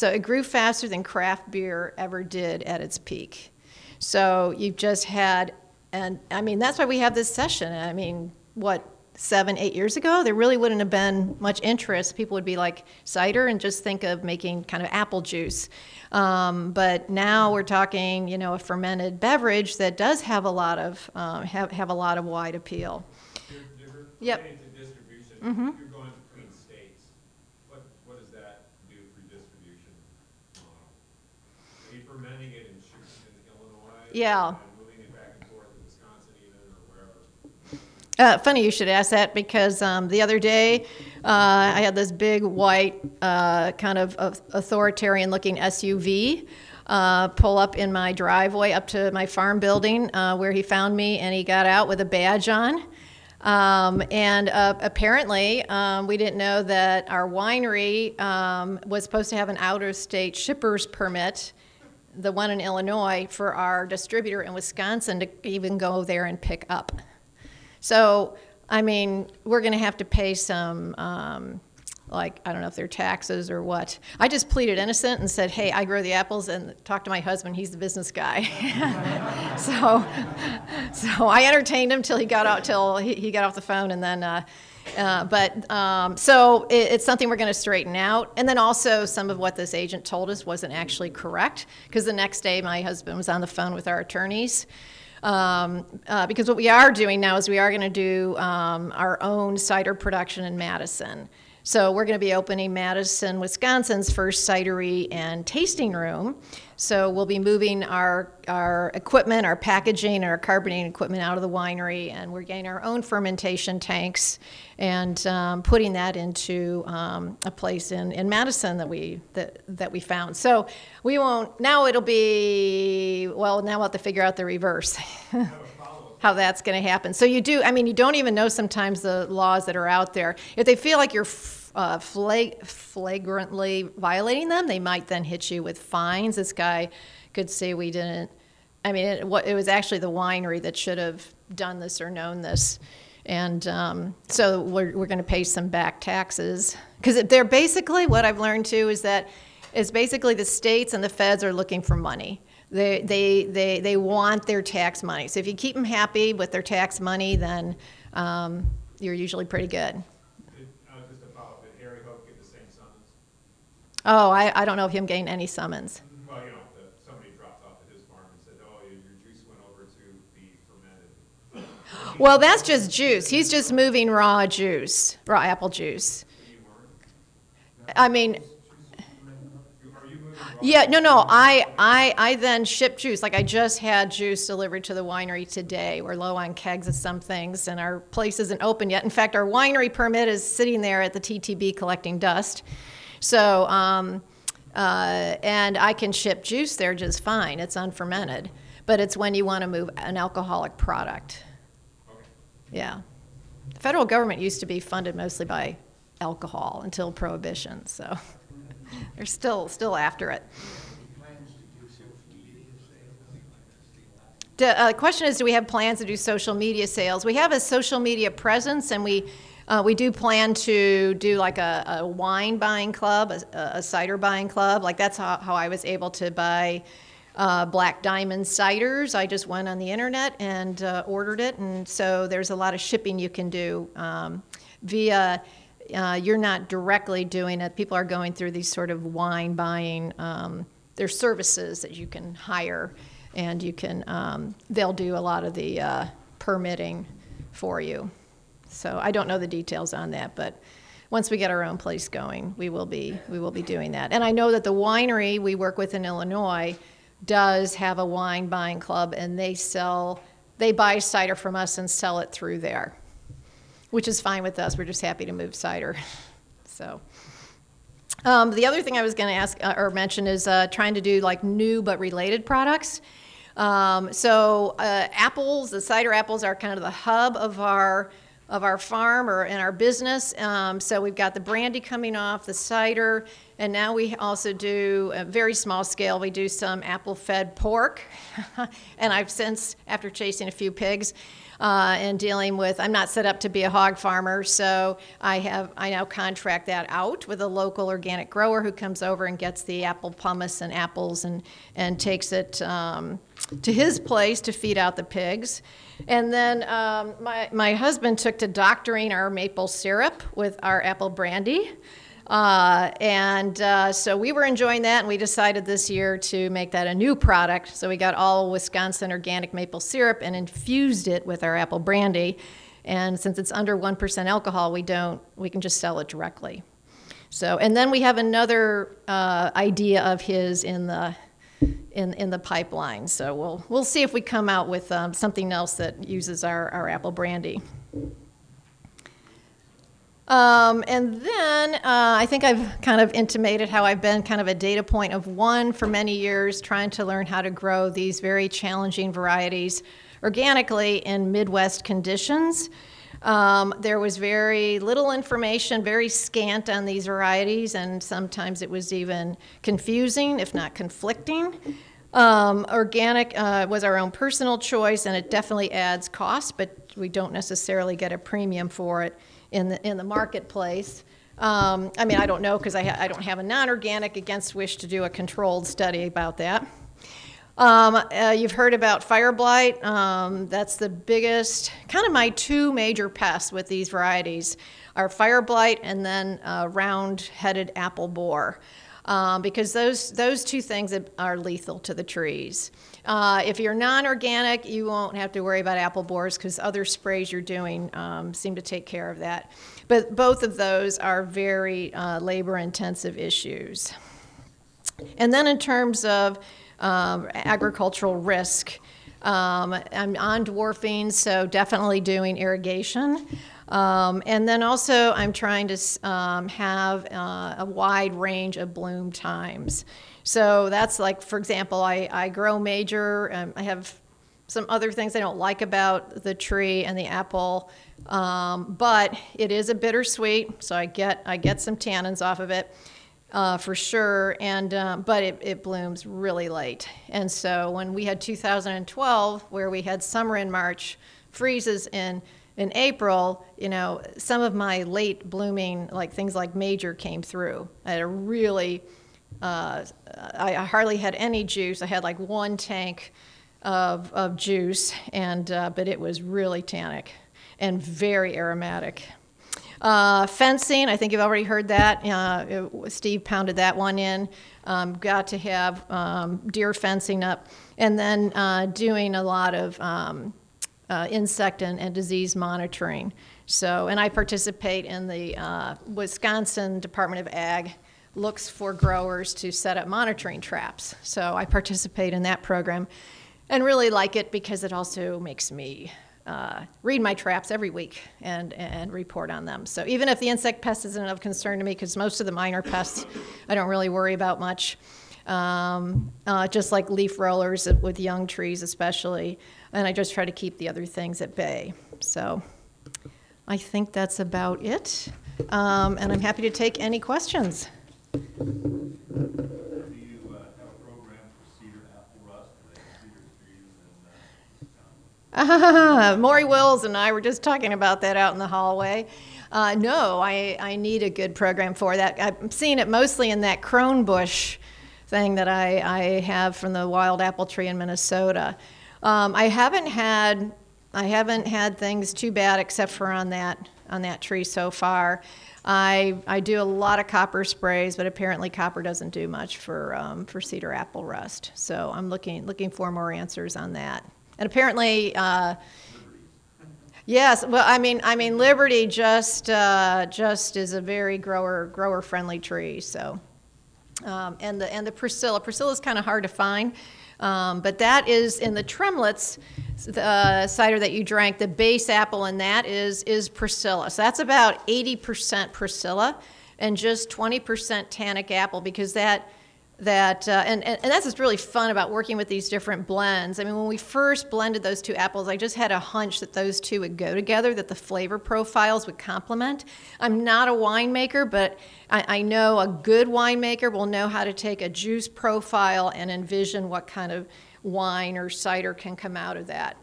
So it grew faster than craft beer ever did at its peak. So you've just had, and I mean, that's why we have this session. I mean, what, seven, eight years ago, there really wouldn't have been much interest. People would be like cider and just think of making kind of apple juice. Um, but now we're talking, you know, a fermented beverage that does have a lot of, um, have, have a lot of wide appeal. Yep. related to distribution, Mhm. you're going between states. What, what does that do for distribution model? Are you fermenting it in, Chi- in Illinois? Yeah. And moving it back and forth to Wisconsin even, or wherever? Uh, funny you should ask that because um, the other day uh, I had this big white, uh, kind of authoritarian looking SUV uh, pull up in my driveway up to my farm building uh, where he found me and he got out with a badge on. Um, and uh, apparently, um, we didn't know that our winery um, was supposed to have an out of state shipper's permit the one in Illinois for our distributor in Wisconsin to even go there and pick up. So, I mean, we're going to have to pay some, um, like, I don't know if they're taxes or what. I just pleaded innocent and said, hey, I grow the apples, and talked to my husband. He's the business guy. so, so I entertained him till he got out, till he, he got off the phone, and then. Uh, uh, but um, so it, it's something we're going to straighten out. And then also, some of what this agent told us wasn't actually correct because the next day my husband was on the phone with our attorneys. Um, uh, because what we are doing now is we are going to do um, our own cider production in Madison. So we're going to be opening Madison, Wisconsin's first cidery and tasting room. So we'll be moving our, our equipment, our packaging, and our carbonating equipment out of the winery, and we're getting our own fermentation tanks and um, putting that into um, a place in, in Madison that we that, that we found. So we won't now. It'll be well. Now we'll have to figure out the reverse. how that's going to happen. So you do, I mean, you don't even know sometimes the laws that are out there. If they feel like you're uh, flag- flagrantly violating them, they might then hit you with fines. This guy could say we didn't, I mean, it, it was actually the winery that should have done this or known this. And um, so we're, we're going to pay some back taxes. Because they're basically, what I've learned too is that is basically the states and the feds are looking for money. They, they, they, they want their tax money. So if you keep them happy with their tax money, then um, you're usually pretty good. Uh, just about, did get the same summons? Oh, I, I don't know of him getting any summons. Well, you know, that somebody dropped off at his farm and said, oh, your your juice went over to the fermented. Well, that's just juice. He's just moving raw juice, raw apple juice. I mean, You- Are you moving? raw- Yeah, no, no. I, I, I then ship juice. Like I just had juice delivered to the winery today. We're low on kegs of some things, and our place isn't open yet. In fact, our winery permit is sitting there at the TTB collecting dust. So, um, uh, and I can ship juice there just fine. It's unfermented, but it's when you want to move an alcoholic product. Okay. Yeah. The federal government used to be funded mostly by alcohol until prohibition, so they're still still after it. The uh, question is, do we have plans to do social media sales? We have a social media presence, and we uh, we do plan to do like a, a wine buying club, a, a cider buying club. Like that's how, how I was able to buy uh, Black Diamond ciders. I just went on the internet and uh, ordered it, and so there's a lot of shipping you can do um, via. Uh, you're not directly doing it. People are going through these sort of wine buying. Um, there's services that you can hire, and you can. Um, they'll do a lot of the uh, permitting for you. So I don't know the details on that, but once we get our own place going, we will be we will be doing that. And I know that the winery we work with in Illinois does have a wine buying club, and they sell they buy cider from us and sell it through there, which is fine with us. We're just happy to move cider. So. Um, the other thing I was going to ask uh, or mention is uh, trying to do like new but related products. Um, so uh, apples, the cider apples are kind of the hub of our of our farm or in our business. Um, so we've got the brandy coming off, the cider, and now we also do a very small scale. We do some apple-fed pork, and I've since, after chasing a few pigs, uh, and dealing with, I'm not set up to be a hog farmer, so I have, I now contract that out with a local organic grower who comes over and gets the apple pomace and apples and, and takes it um, to his place to feed out the pigs. And then um, my, my husband took to doctoring our maple syrup with our apple brandy. Uh, and uh, so we were enjoying that, and we decided this year to make that a new product. So we got all Wisconsin organic maple syrup and infused it with our apple brandy. And since it's under 1% alcohol, we don't, we can just sell it directly. So, and then we have another uh, idea of his in the in, in the pipeline. So we'll, we'll see if we come out with um, something else that uses our, our apple brandy. Um, and then uh, I think I've kind of intimated how I've been kind of a data point of one for many years, trying to learn how to grow these very challenging varieties organically in Midwest conditions. Um, there was very little information, very scant on these varieties, and sometimes it was even confusing, if not conflicting. Um, organic uh, was our own personal choice, and it definitely adds cost, but we don't necessarily get a premium for it in the in the marketplace. Um, I mean, I don't know because I, I don't have a non-organic against which to do a controlled study about that. Um, uh, you've heard about fire blight. Um, that's the biggest, kind of my two major pests with these varieties are fire blight and then uh, round-headed apple borer. Um, because those, those two things are lethal to the trees. Uh, if you're non-organic, you won't have to worry about apple borers because other sprays you're doing um, seem to take care of that. But both of those are very uh, labor-intensive issues. And then in terms of um, agricultural risk. Um, I'm on dwarfing, so definitely doing irrigation. Um, and then also, I'm trying to um, have uh, a wide range of bloom times. So that's like, for example, I, I grow major. Um, I have some other things I don't like about the tree and the apple, um, but it is a bittersweet, so I get I get some tannins off of it uh, for sure. And uh, but it, it blooms really late. And so when we had 2012, where we had summer in March, freezes in in April, you know, some of my late blooming, like things like major came through. Had a really, uh, I I hardly had any juice. I had like one tank of, of juice, and, uh, but it was really tannic and very aromatic. Uh, fencing, I think you've already heard that. Uh, it- Steve pounded that one in. Um, got to have um, deer fencing up, and then uh, doing a lot of um, uh, insect and, and disease monitoring. So, and I participate in the Wisconsin Department of Ag looks for growers to set up monitoring traps. So I participate in that program, and really like it because it also makes me uh, read my traps every week and, and report on them. So even if the insect pest isn't of concern to me, because most of the minor pests I don't really worry about much, um, uh, just like leaf rollers with young trees especially, and I just try to keep the other things at bay. So I think that's about it, um, and I'm happy to take any questions. Uh, uh, Maury Wills and I were just talking about that out in the hallway. Uh, no, I, I need a good program for that. I'm seeing it mostly in that crone bush thing that I, I have from the wild apple tree in Minnesota. Um, I haven't had I haven't had things too bad except for on that on that tree so far. I I do a lot of copper sprays, but apparently copper doesn't do much for um, for cedar apple rust. So I'm looking looking for more answers on that. And apparently. Uh, Yes, well, I mean, I mean, Liberty just uh, just is a very grower grower friendly tree. So, um, and the and the Priscilla, Priscilla is kind of hard to find, um, but that is in the Tremlett's uh, cider that you drank. The base apple in that is is Priscilla. So that's about 80% Priscilla, and just 20% tannic apple because that that uh, and, and, and that's what's really fun about working with these different blends i mean when we first blended those two apples i just had a hunch that those two would go together that the flavor profiles would complement i'm not a winemaker but I, I know a good winemaker will know how to take a juice profile and envision what kind of wine or cider can come out of that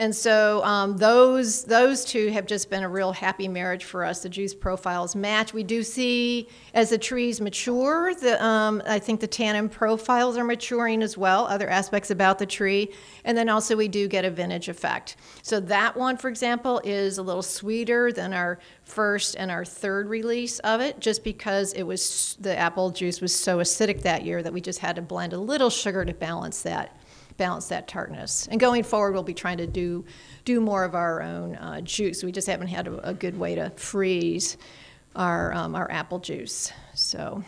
and so um, those those two have just been a real happy marriage for us. The juice profiles match. We do see as the trees mature, the um, I think the tannin profiles are maturing as well. Other aspects about the tree, and then also we do get a vintage effect. So that one, for example, is a little sweeter than our first and our third release of it, just because it was the apple juice was so acidic that year that we just had to blend a little sugar to balance that balance that tartness. And going forward, we'll be trying to do do more of our own uh, juice. We just haven't had a, a, good way to freeze our um, our apple juice. So.